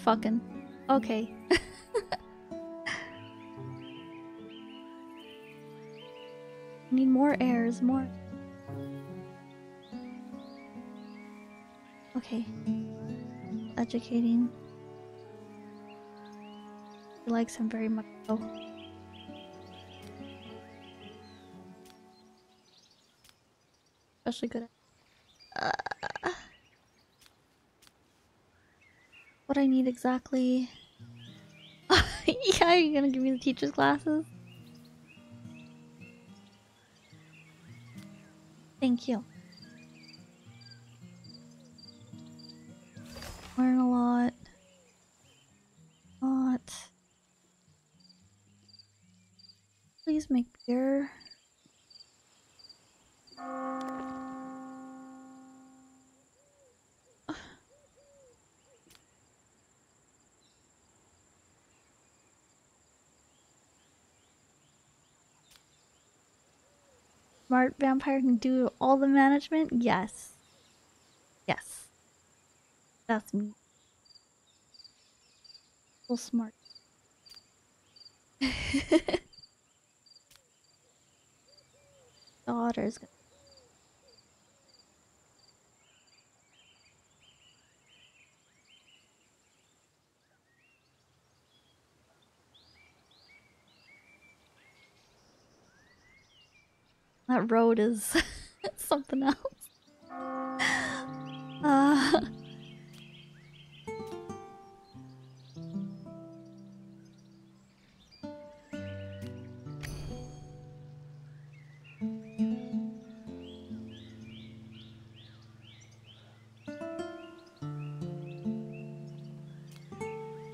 fucking. Okay. Need more heirs, more. Okay. Educating. He likes him very much though. Especially good at. What I need exactly. yeah, you're you gonna give me the teacher's glasses? Thank you. Learn a lot. Lot. Please make beer. Smart vampire can do all the management? Yes. Yes. That's me. So smart. Daughter's gonna. That road is something else. Uh,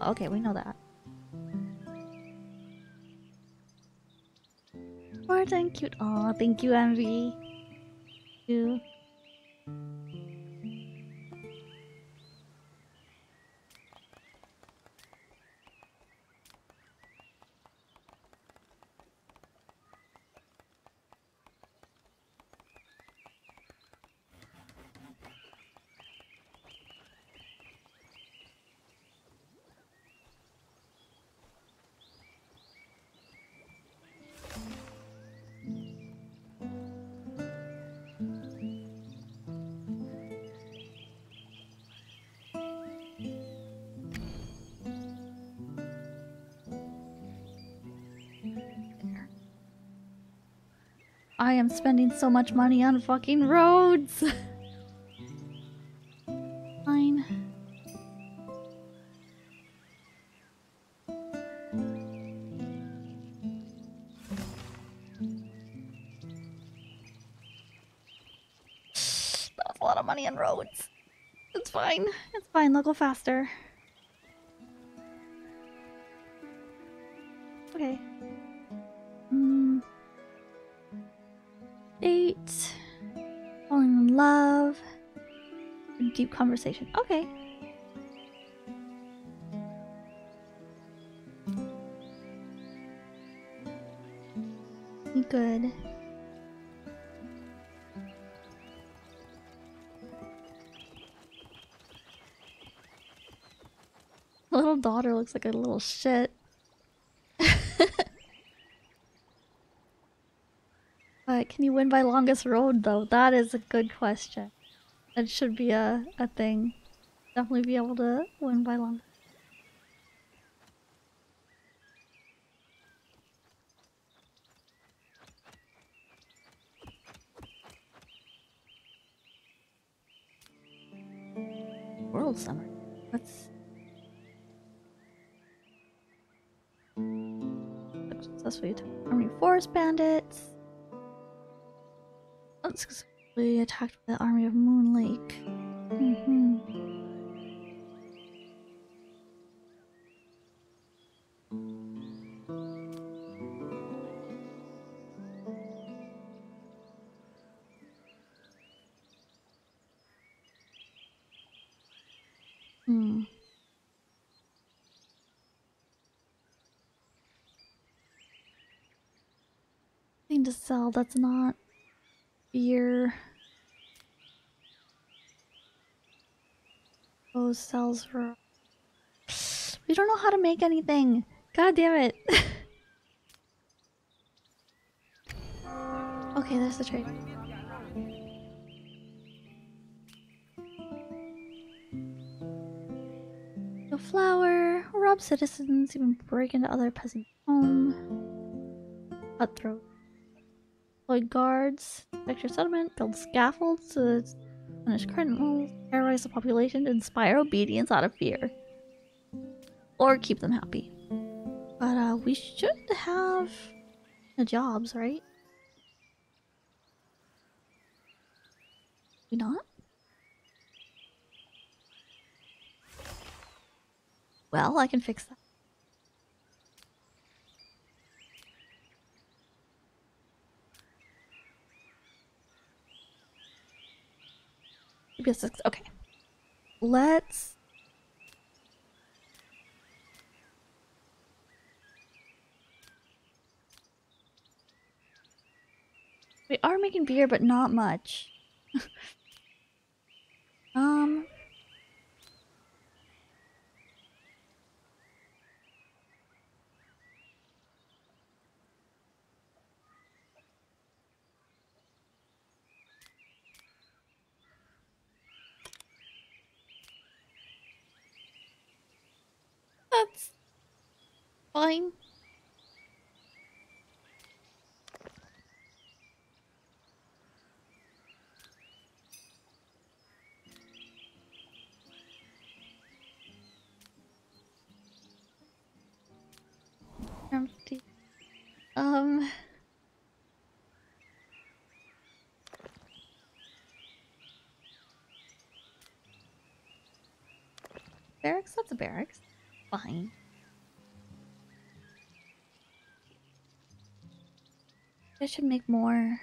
okay, we know that. Smart and cute. Aw, thank you, Envy. You. I am spending so much money on fucking roads. Fine. That's a lot of money on roads. It's fine. It's fine. They'll go faster. Conversation. Okay. Good. Little daughter looks like a little shit. but can you win by longest road though? That is a good question. That should be a, a thing. Definitely be able to win by long. World Summer. Let's successfully attacked army forest bandits. Unsuccessfully attacked by the army of Moon Lake. Mm-hmm. Hmm. Thing to sell that's not beer. Those cells for. We don't know how to make anything. God damn it. okay, there's the trade. No flour. Rob citizens, even break into other peasant home. Cutthroat. Deploy guards, protect your settlement, build scaffolds punish criminals, terrorize the population, inspire obedience out of fear. Or keep them happy. But uh, we should have jobs, right? We not? Well, I can fix that. Six. Okay. Let's. We are making beer, but not much. um. That's fine. Empty. Um. Barracks? That's a barracks. Fine. I should make more.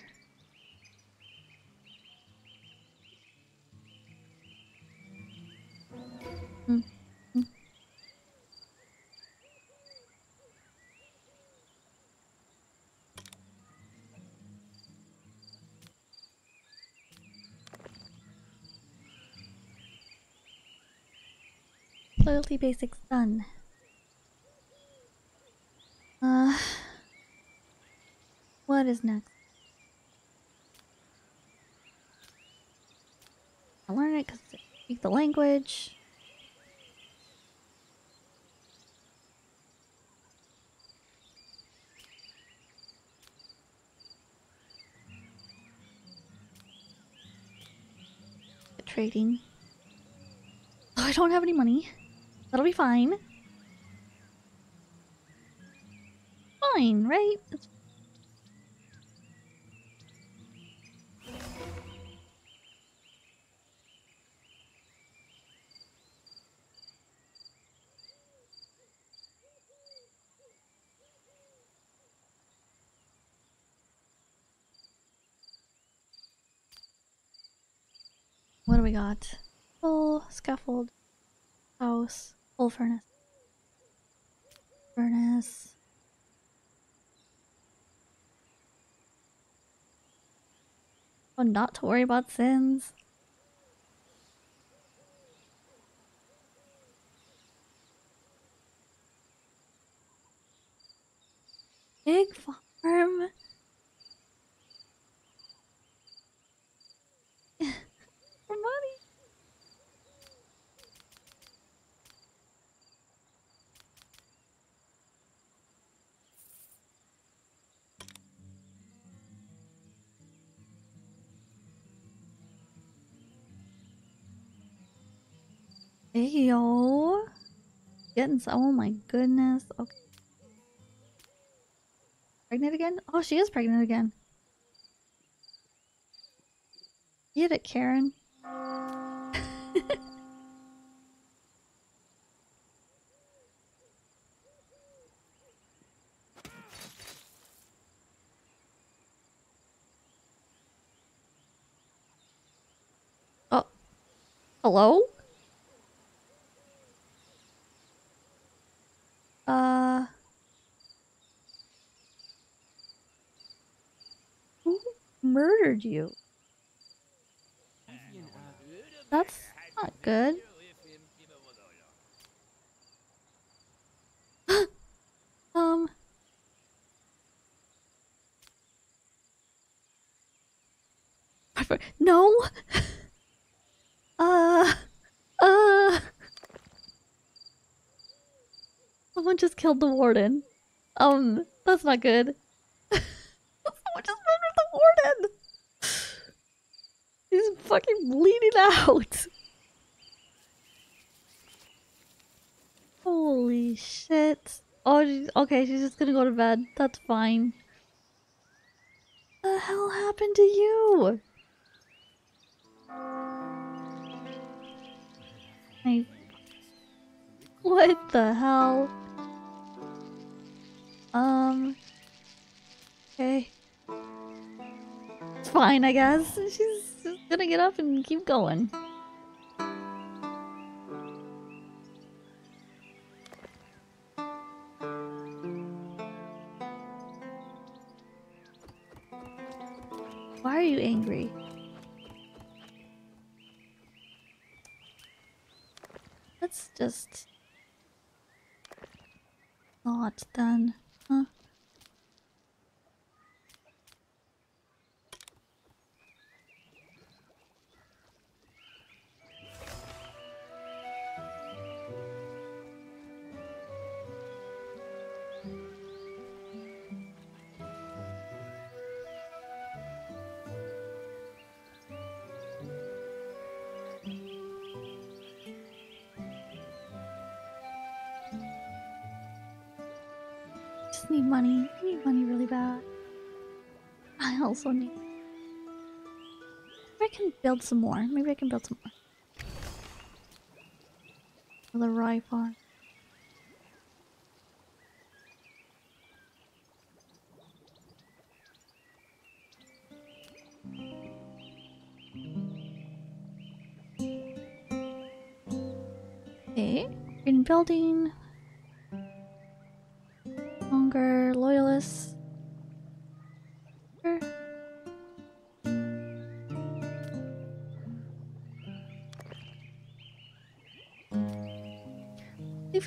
Mm. Loyalty basics done. Uh, what is next? I learn it because speak the language. Trading. Oh, I don't have any money. That'll be fine. Fine, right? What do we got? Full scaffold, house, full furnace, furnace. Oh, not to worry about sins. Big farm. Hey yo. Getting so oh my goodness. Okay. Pregnant again? Oh she is pregnant again. Get it, Karen. oh. Hello? Uh. Who murdered you? That's not good. um. No. Uh. Uh. Someone just killed the warden. Um, that's not good. Someone just murdered the warden. He's fucking bleeding out. Holy shit. Oh, she's, okay, she's just gonna go to bed. That's fine. What The hell happened to you? I... What the hell? Um... Okay. It's fine, I guess. She's just gonna get up and keep going. Just need money. I need money really bad. I also need. Maybe I can build some more. Maybe I can build some more. The rye farm. Okay, green building.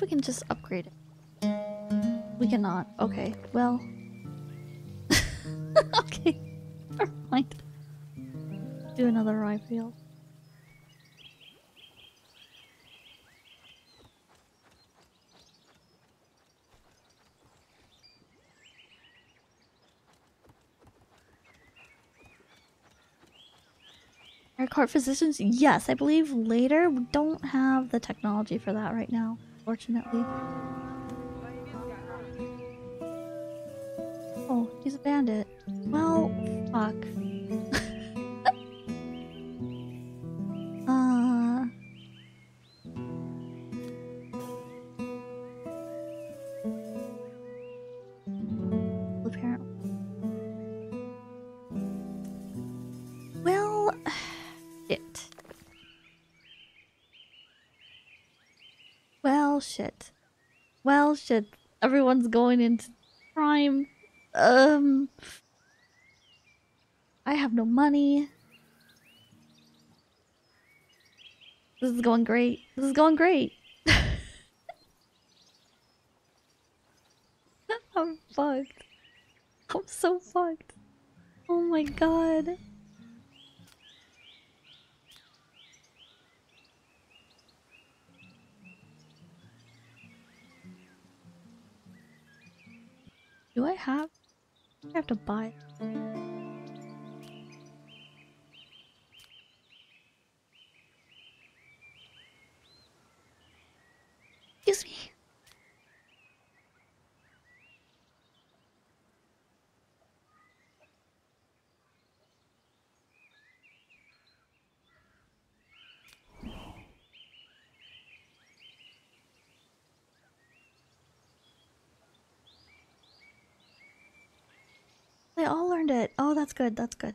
We can just upgrade it. We cannot. Okay, well. okay, never mind. Do another rye field. Our court physicians? Yes, I believe later. We don't have the technology for that right now, fortunately. Oh, he's a bandit. Well, fuck. Shit. Everyone's going into crime. Um. I have no money. This is going great. This is going great. I'm fucked. I'm so fucked. Oh my god. Do I have? I have to buy. Excuse me. They all learned it. Oh, that's good. That's good.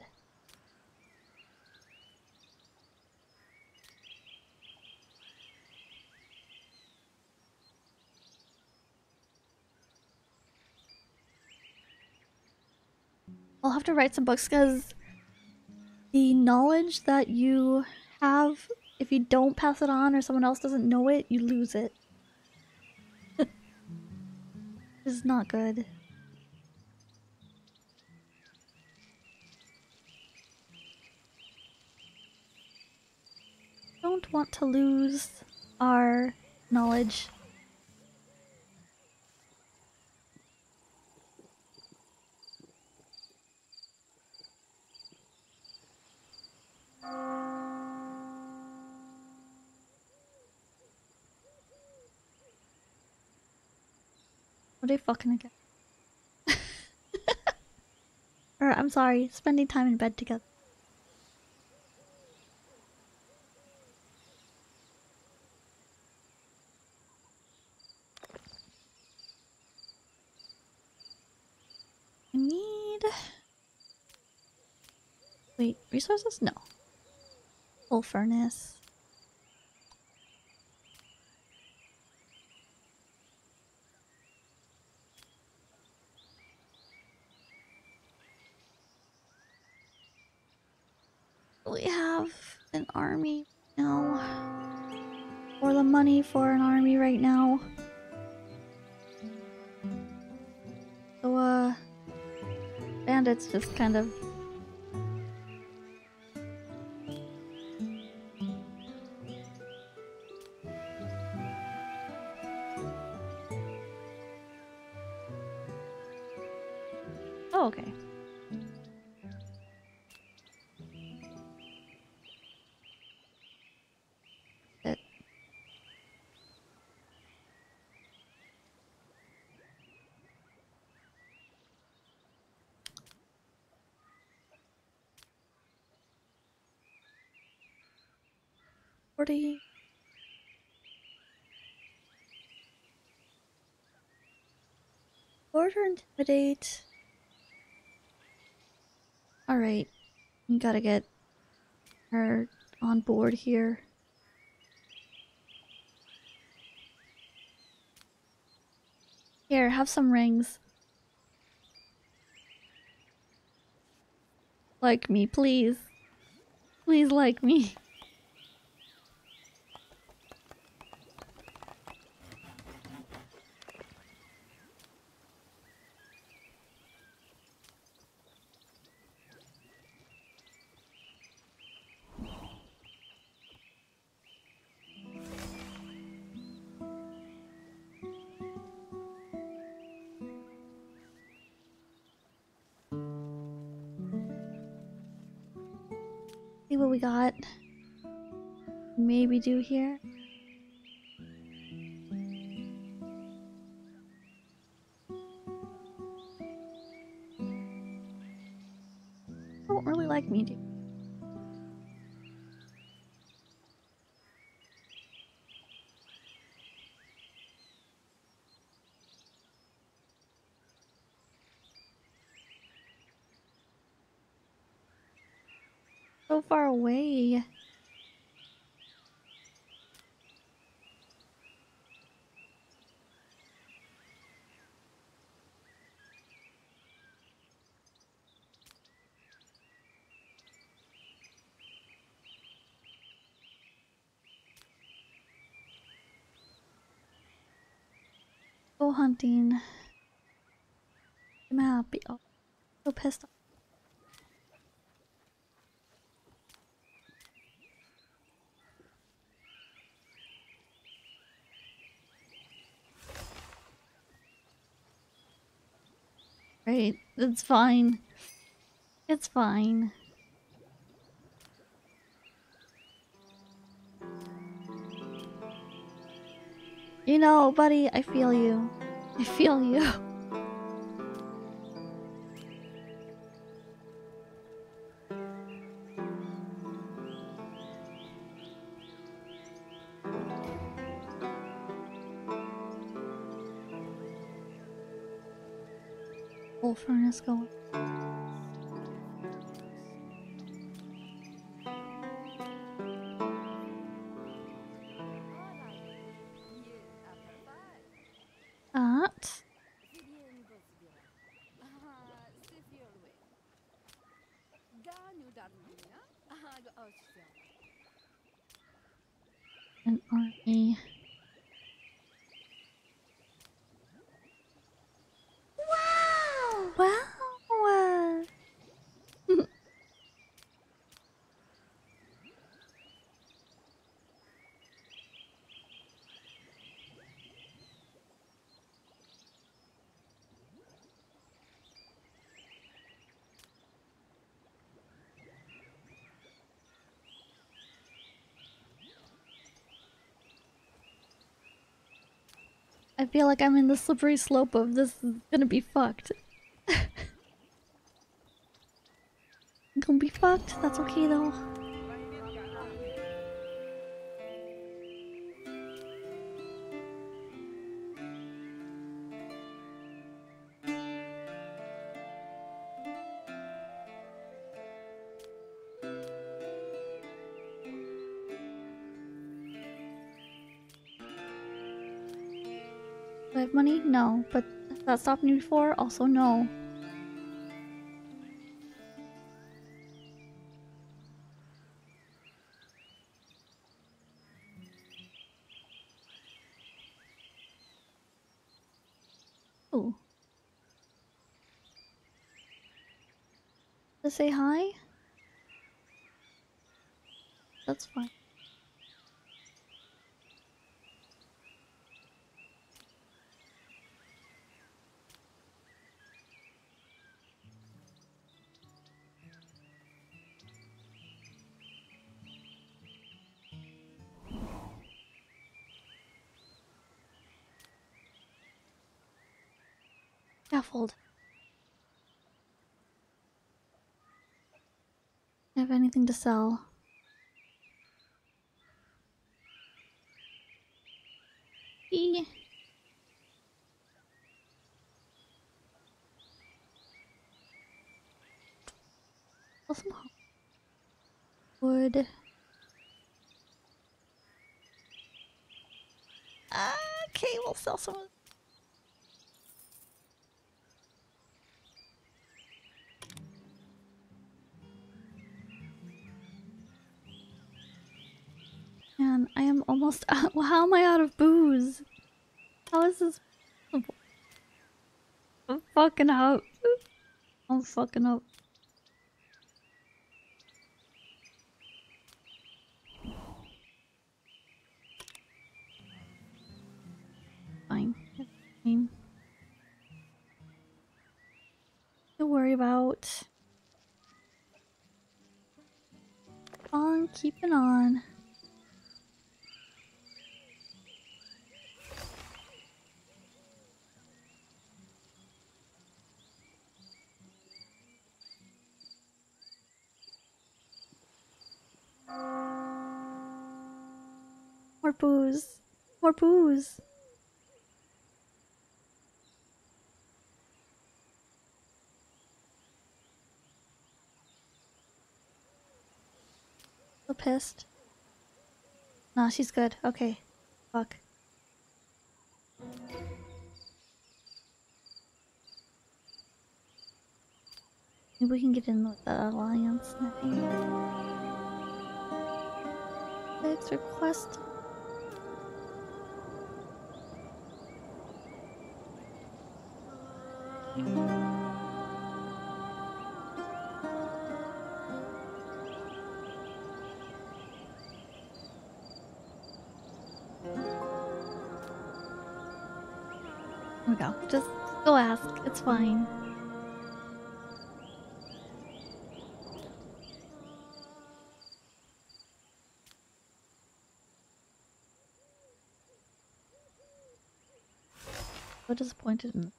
I'll have to write some books because the knowledge that you have, if you don't pass it on or someone else doesn't know it, you lose it. this is not good. Don't want to lose our knowledge. What are fucking again? or I'm sorry, spending time in bed together. I need. Wait, resources? No. Full furnace. We have an army now. Or the money for an army right now. So, uh. Bandits just kind of. Forty. Order intimidate. Alright. We gotta get her on board here. Here, have some rings. Like me, please. Please like me. got. Maybe do here. Away. Go hunting. I'm happy. Oh, so pissed off. Right, it's fine. It's fine. You know, buddy, I feel you. I feel you. furnace going. I feel like I'm in the slippery slope of this is gonna be fucked. gonna be fucked. That's okay though. That stopped me before? Also no. Oh. To say hi? That's fine. I have anything to sell. E. Sell some wood. Ah, okay, we'll sell some. Man, I am almost out. Well, how am I out of booze? How is this? I'm fucking up. I'm fucking up. Fine. Fine. Don't worry about. on keeping on. More booze. More booze. So pissed. Nah, she's good. Okay. Fuck. Maybe we can get in with the alliance. Next request. There we go. Just go ask. It's fine. So disappointed.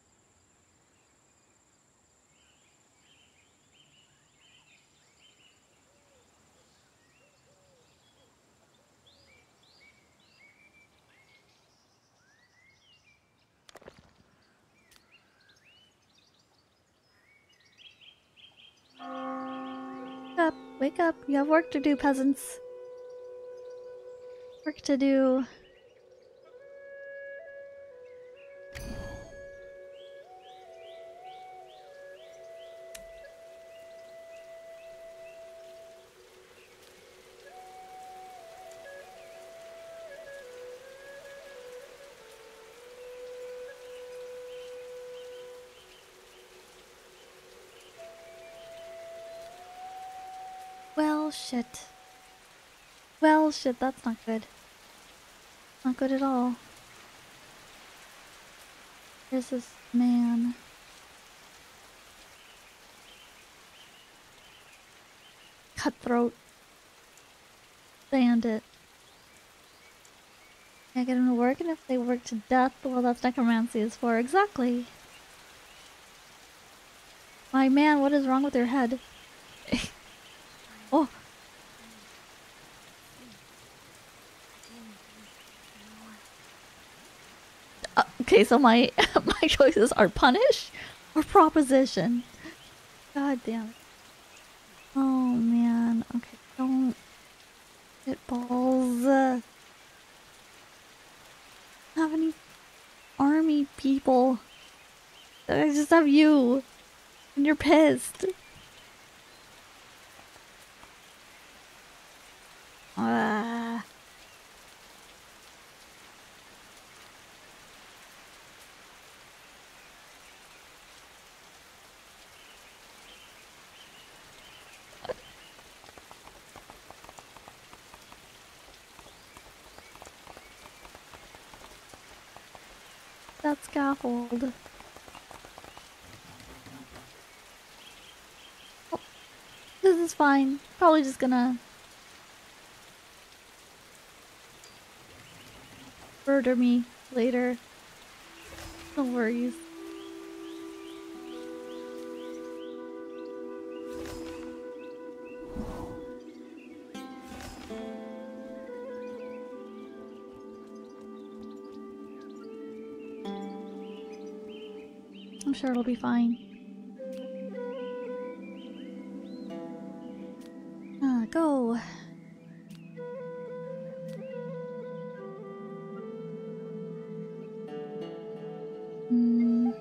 Wake up, wake up. You have work to do, peasants. Work to do. Shit. Well, shit, that's not good. Not good at all. There's this man. Cutthroat. Bandit. Can't get him to work, and if they work to death, well, that's necromancy is for. Exactly. My man, what is wrong with your head? oh. Uh, okay, so my my choices are punish or proposition. God damn it. Oh man. Okay, don't get balls. Uh, have any army people. I just have you. And you're pissed. Ah. That scaffold. Oh, this is fine. Probably just gonna murder me later. No worries. Sure it'll be fine. Ah, go. Mm.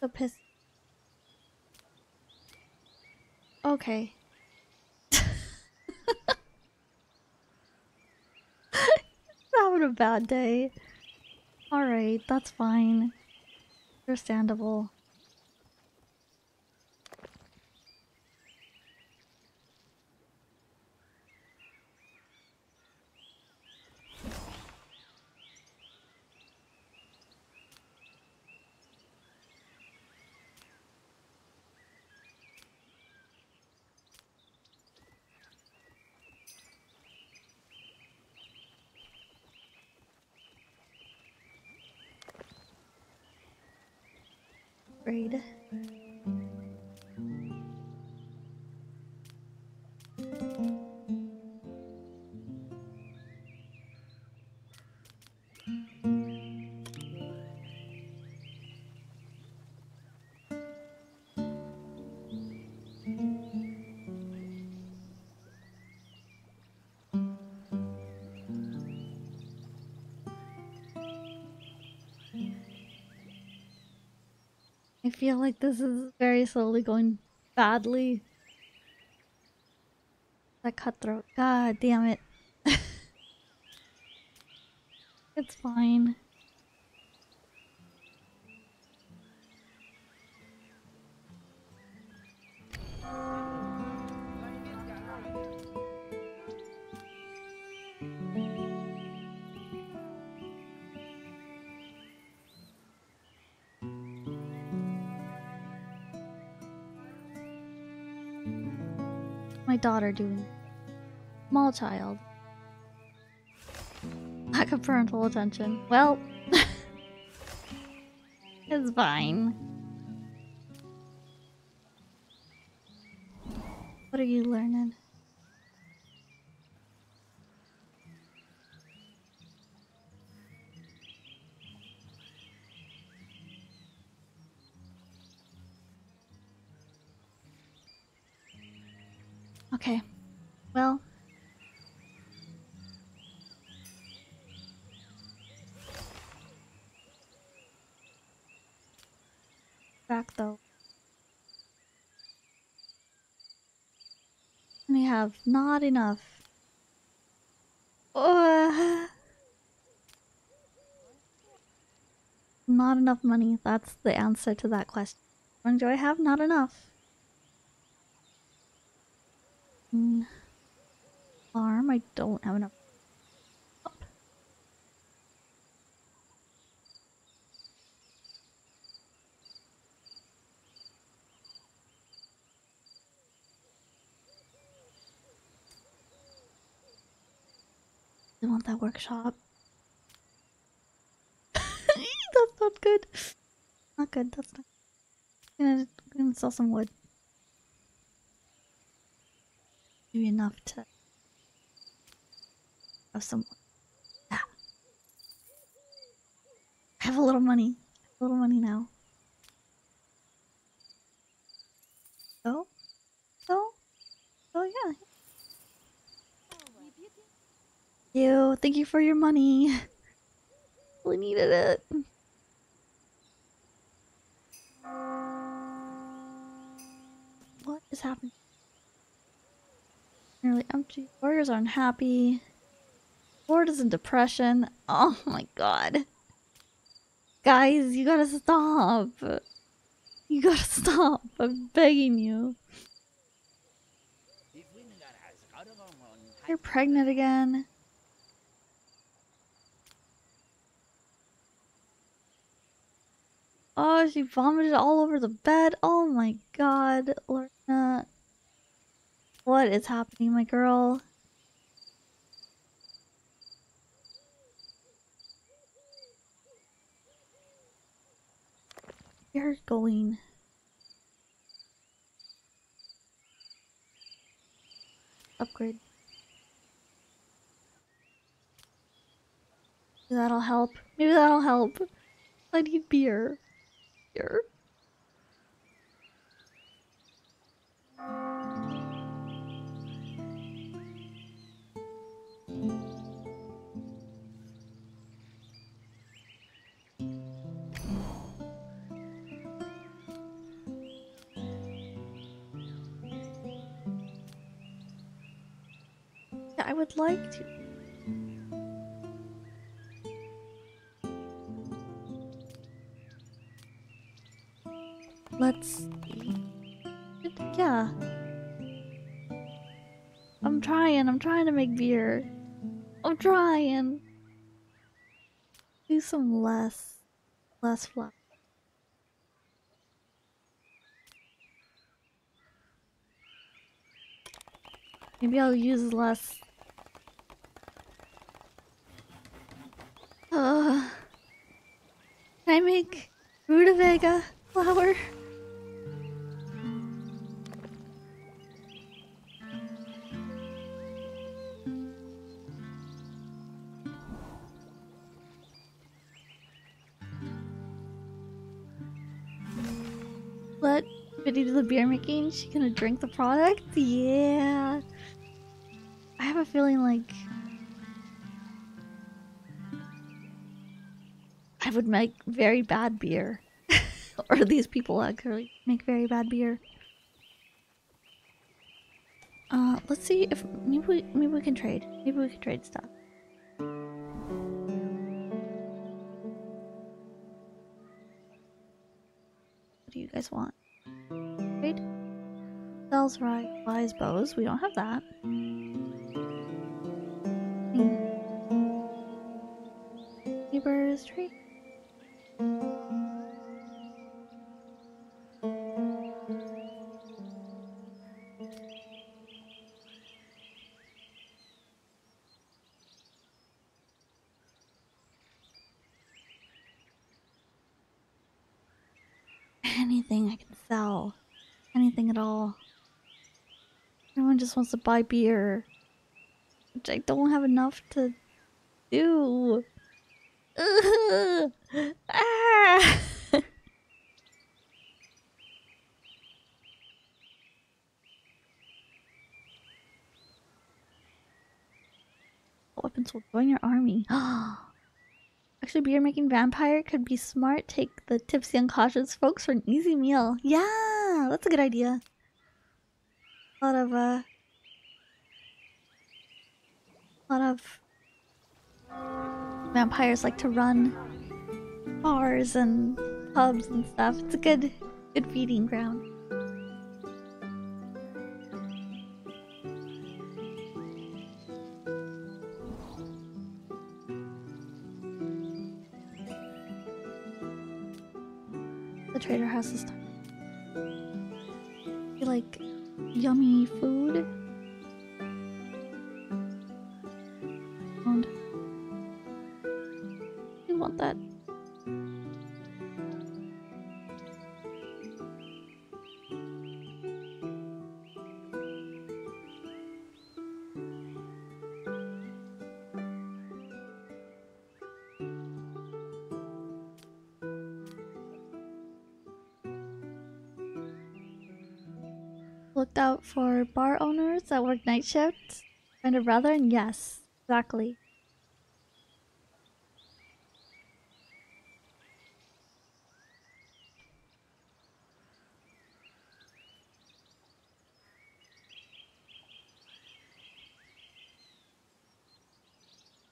So. Okay. Having a bad day. Alright, that's fine. Understandable. Upgrade. Feel like this is very slowly going badly. That cutthroat. God damn it. it's fine. Daughter doing? Small child. Lack of parental attention. Well, it's fine. What are you learning? Have not enough. Uh, not enough money. That's the answer to that question. Do I have not enough? Mm. Farm, I don't have enough. Want that workshop. that's not good. Not good. That's not. I'm gonna, I'm gonna sell some wood. Maybe enough to have some. Yeah. I have a little money. A little money now. Oh, So? oh yeah. You, thank you for your money. we needed it. What is happening? Nearly empty. Warriors are unhappy. Lord is in depression. Oh my god. Guys, you gotta stop. You gotta stop. I'm begging you. You're pregnant again. Oh, she vomited all over the bed. Oh my god, Lorna. What is happening, my girl? You're going. Upgrade. That'll help. Maybe that'll help. I need beer. Beer. I would like to. Let's. Yeah. I'm trying, I'm trying to make beer. I'm trying. Do some less, less fluff. Maybe I'll use less Uh, can I make rutabaga? flower. The beer making. She gonna drink the product? Yeah. I have a feeling like I would make very bad beer. or these people actually make very bad beer. Uh, let's see if maybe we, maybe we can trade. Maybe we can trade stuff. What do you guys want? Trade? Sells right, buys bows. We don't have that. Hmm. Neighbors trade. Everyone just wants to buy beer. Which I don't have enough to do. Ah. Weapons will join your army. Actually, beer making vampire could be smart. Take the tipsy unconscious folks for an easy meal. Yeah, that's a good idea. Lot of uh, a lot of vampires like to run bars and pubs and stuff. It's a good, good feeding ground. Out for bar owners that work night shifts. Find a brother, and yes, exactly.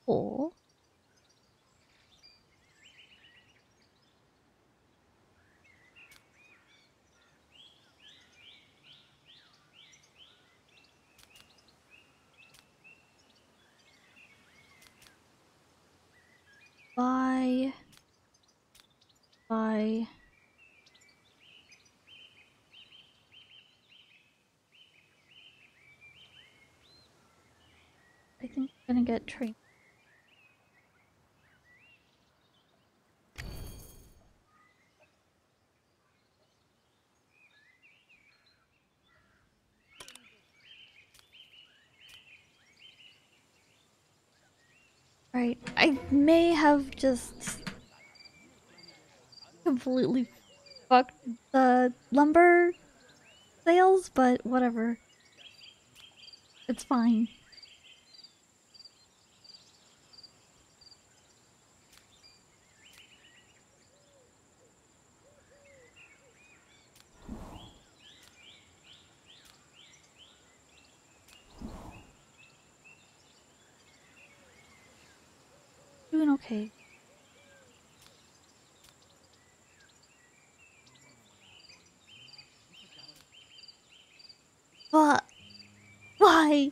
Oh. Bye. Bye. I think I'm gonna get trained. Right, I may have just completely fucked the lumber sales, but whatever. It's fine. Doing okay. What? Why?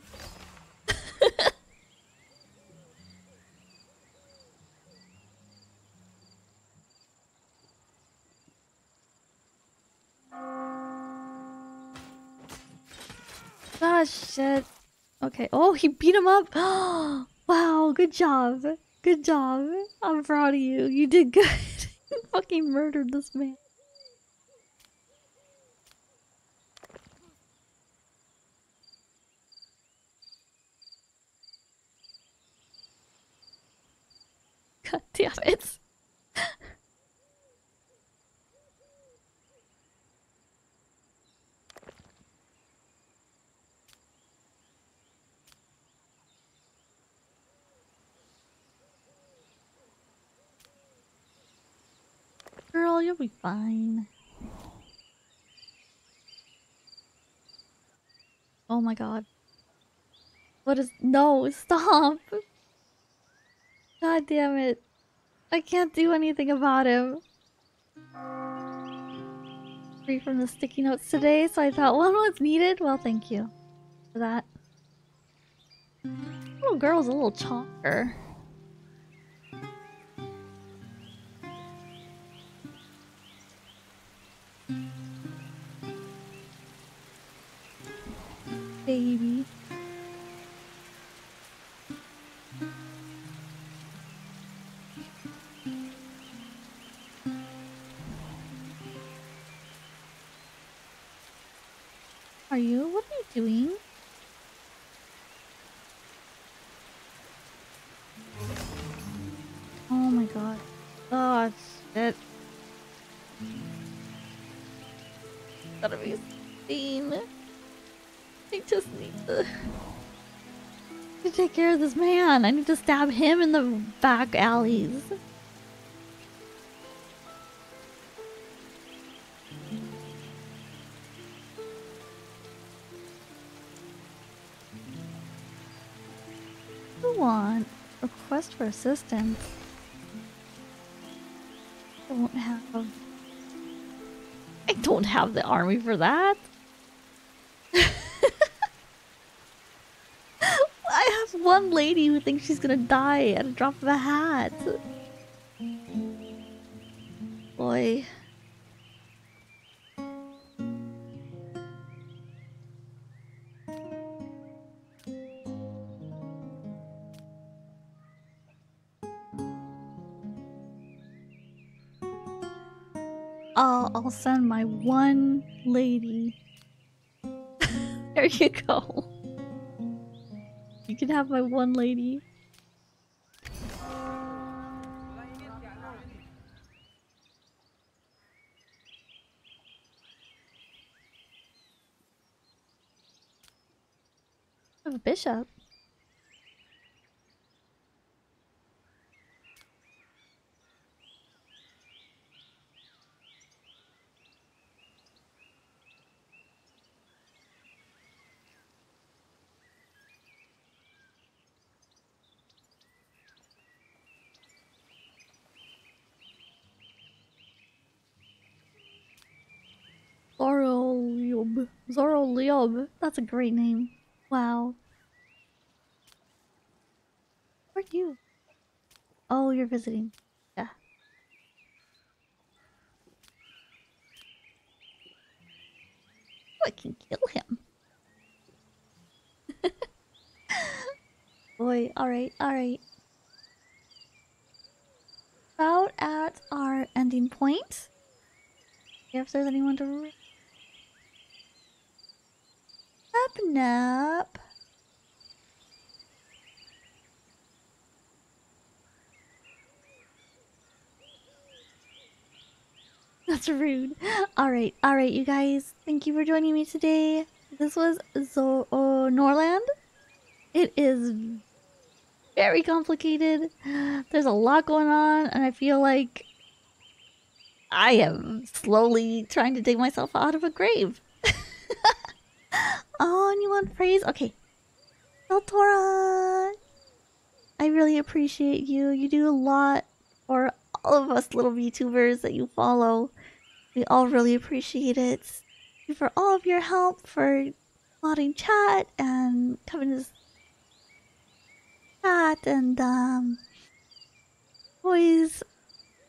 Gosh, shit. Okay. Oh, he beat him up. wow, good job. Good job. I'm proud of you. You did good. you fucking murdered this man. God damn it. Girl, you'll be fine. Oh my god. What is- No, stop! God damn it. I can't do anything about him. Free from the sticky notes today, so I thought one was needed. Well, thank you for that. Little girl's a little chonker. Doing? Oh my god. Oh shit. Gotta be seen. I just need to, to take care of this man. I need to stab him in the back alleys. For assistance? Don't have. I don't have the army for that. I have one lady who thinks she's gonna die at a drop of a hat. I'll, send my one lady. there you go. You can have my one lady. I have a bishop. Zoroliub. Zoroliub. That's a great name. Wow. Where are you? Oh, you're visiting. Yeah. I can kill him. Boy, alright, alright. About at our ending point. If there's anyone to up up. That's rude. Alright, alright, you guys. Thank you for joining me today. This was Zo uh, Norland. It is very complicated. There's a lot going on, and I feel like I am slowly trying to dig myself out of a grave. oh, and you want praise? Okay. Eltora! I really appreciate you. You do a lot for all of us little VTubers that you follow. We all really appreciate it. Thank you for all of your help, for modding chat and coming to chat and um always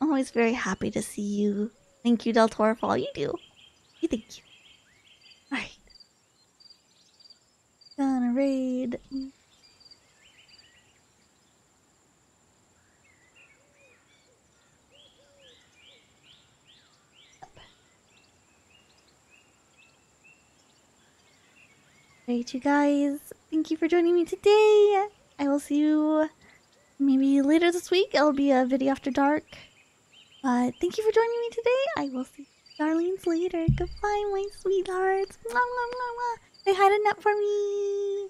always very happy to see you. Thank you, Del Toro, for all you do. Thank you. Alright. Gonna raid. Alright, you guys. Thank you for joining me today. I will see you maybe later this week it'll be a video after dark. But thank you for joining me today. I will see darlings later. Goodbye, my sweethearts. Mwah, mwah, mwah, they had enough for me.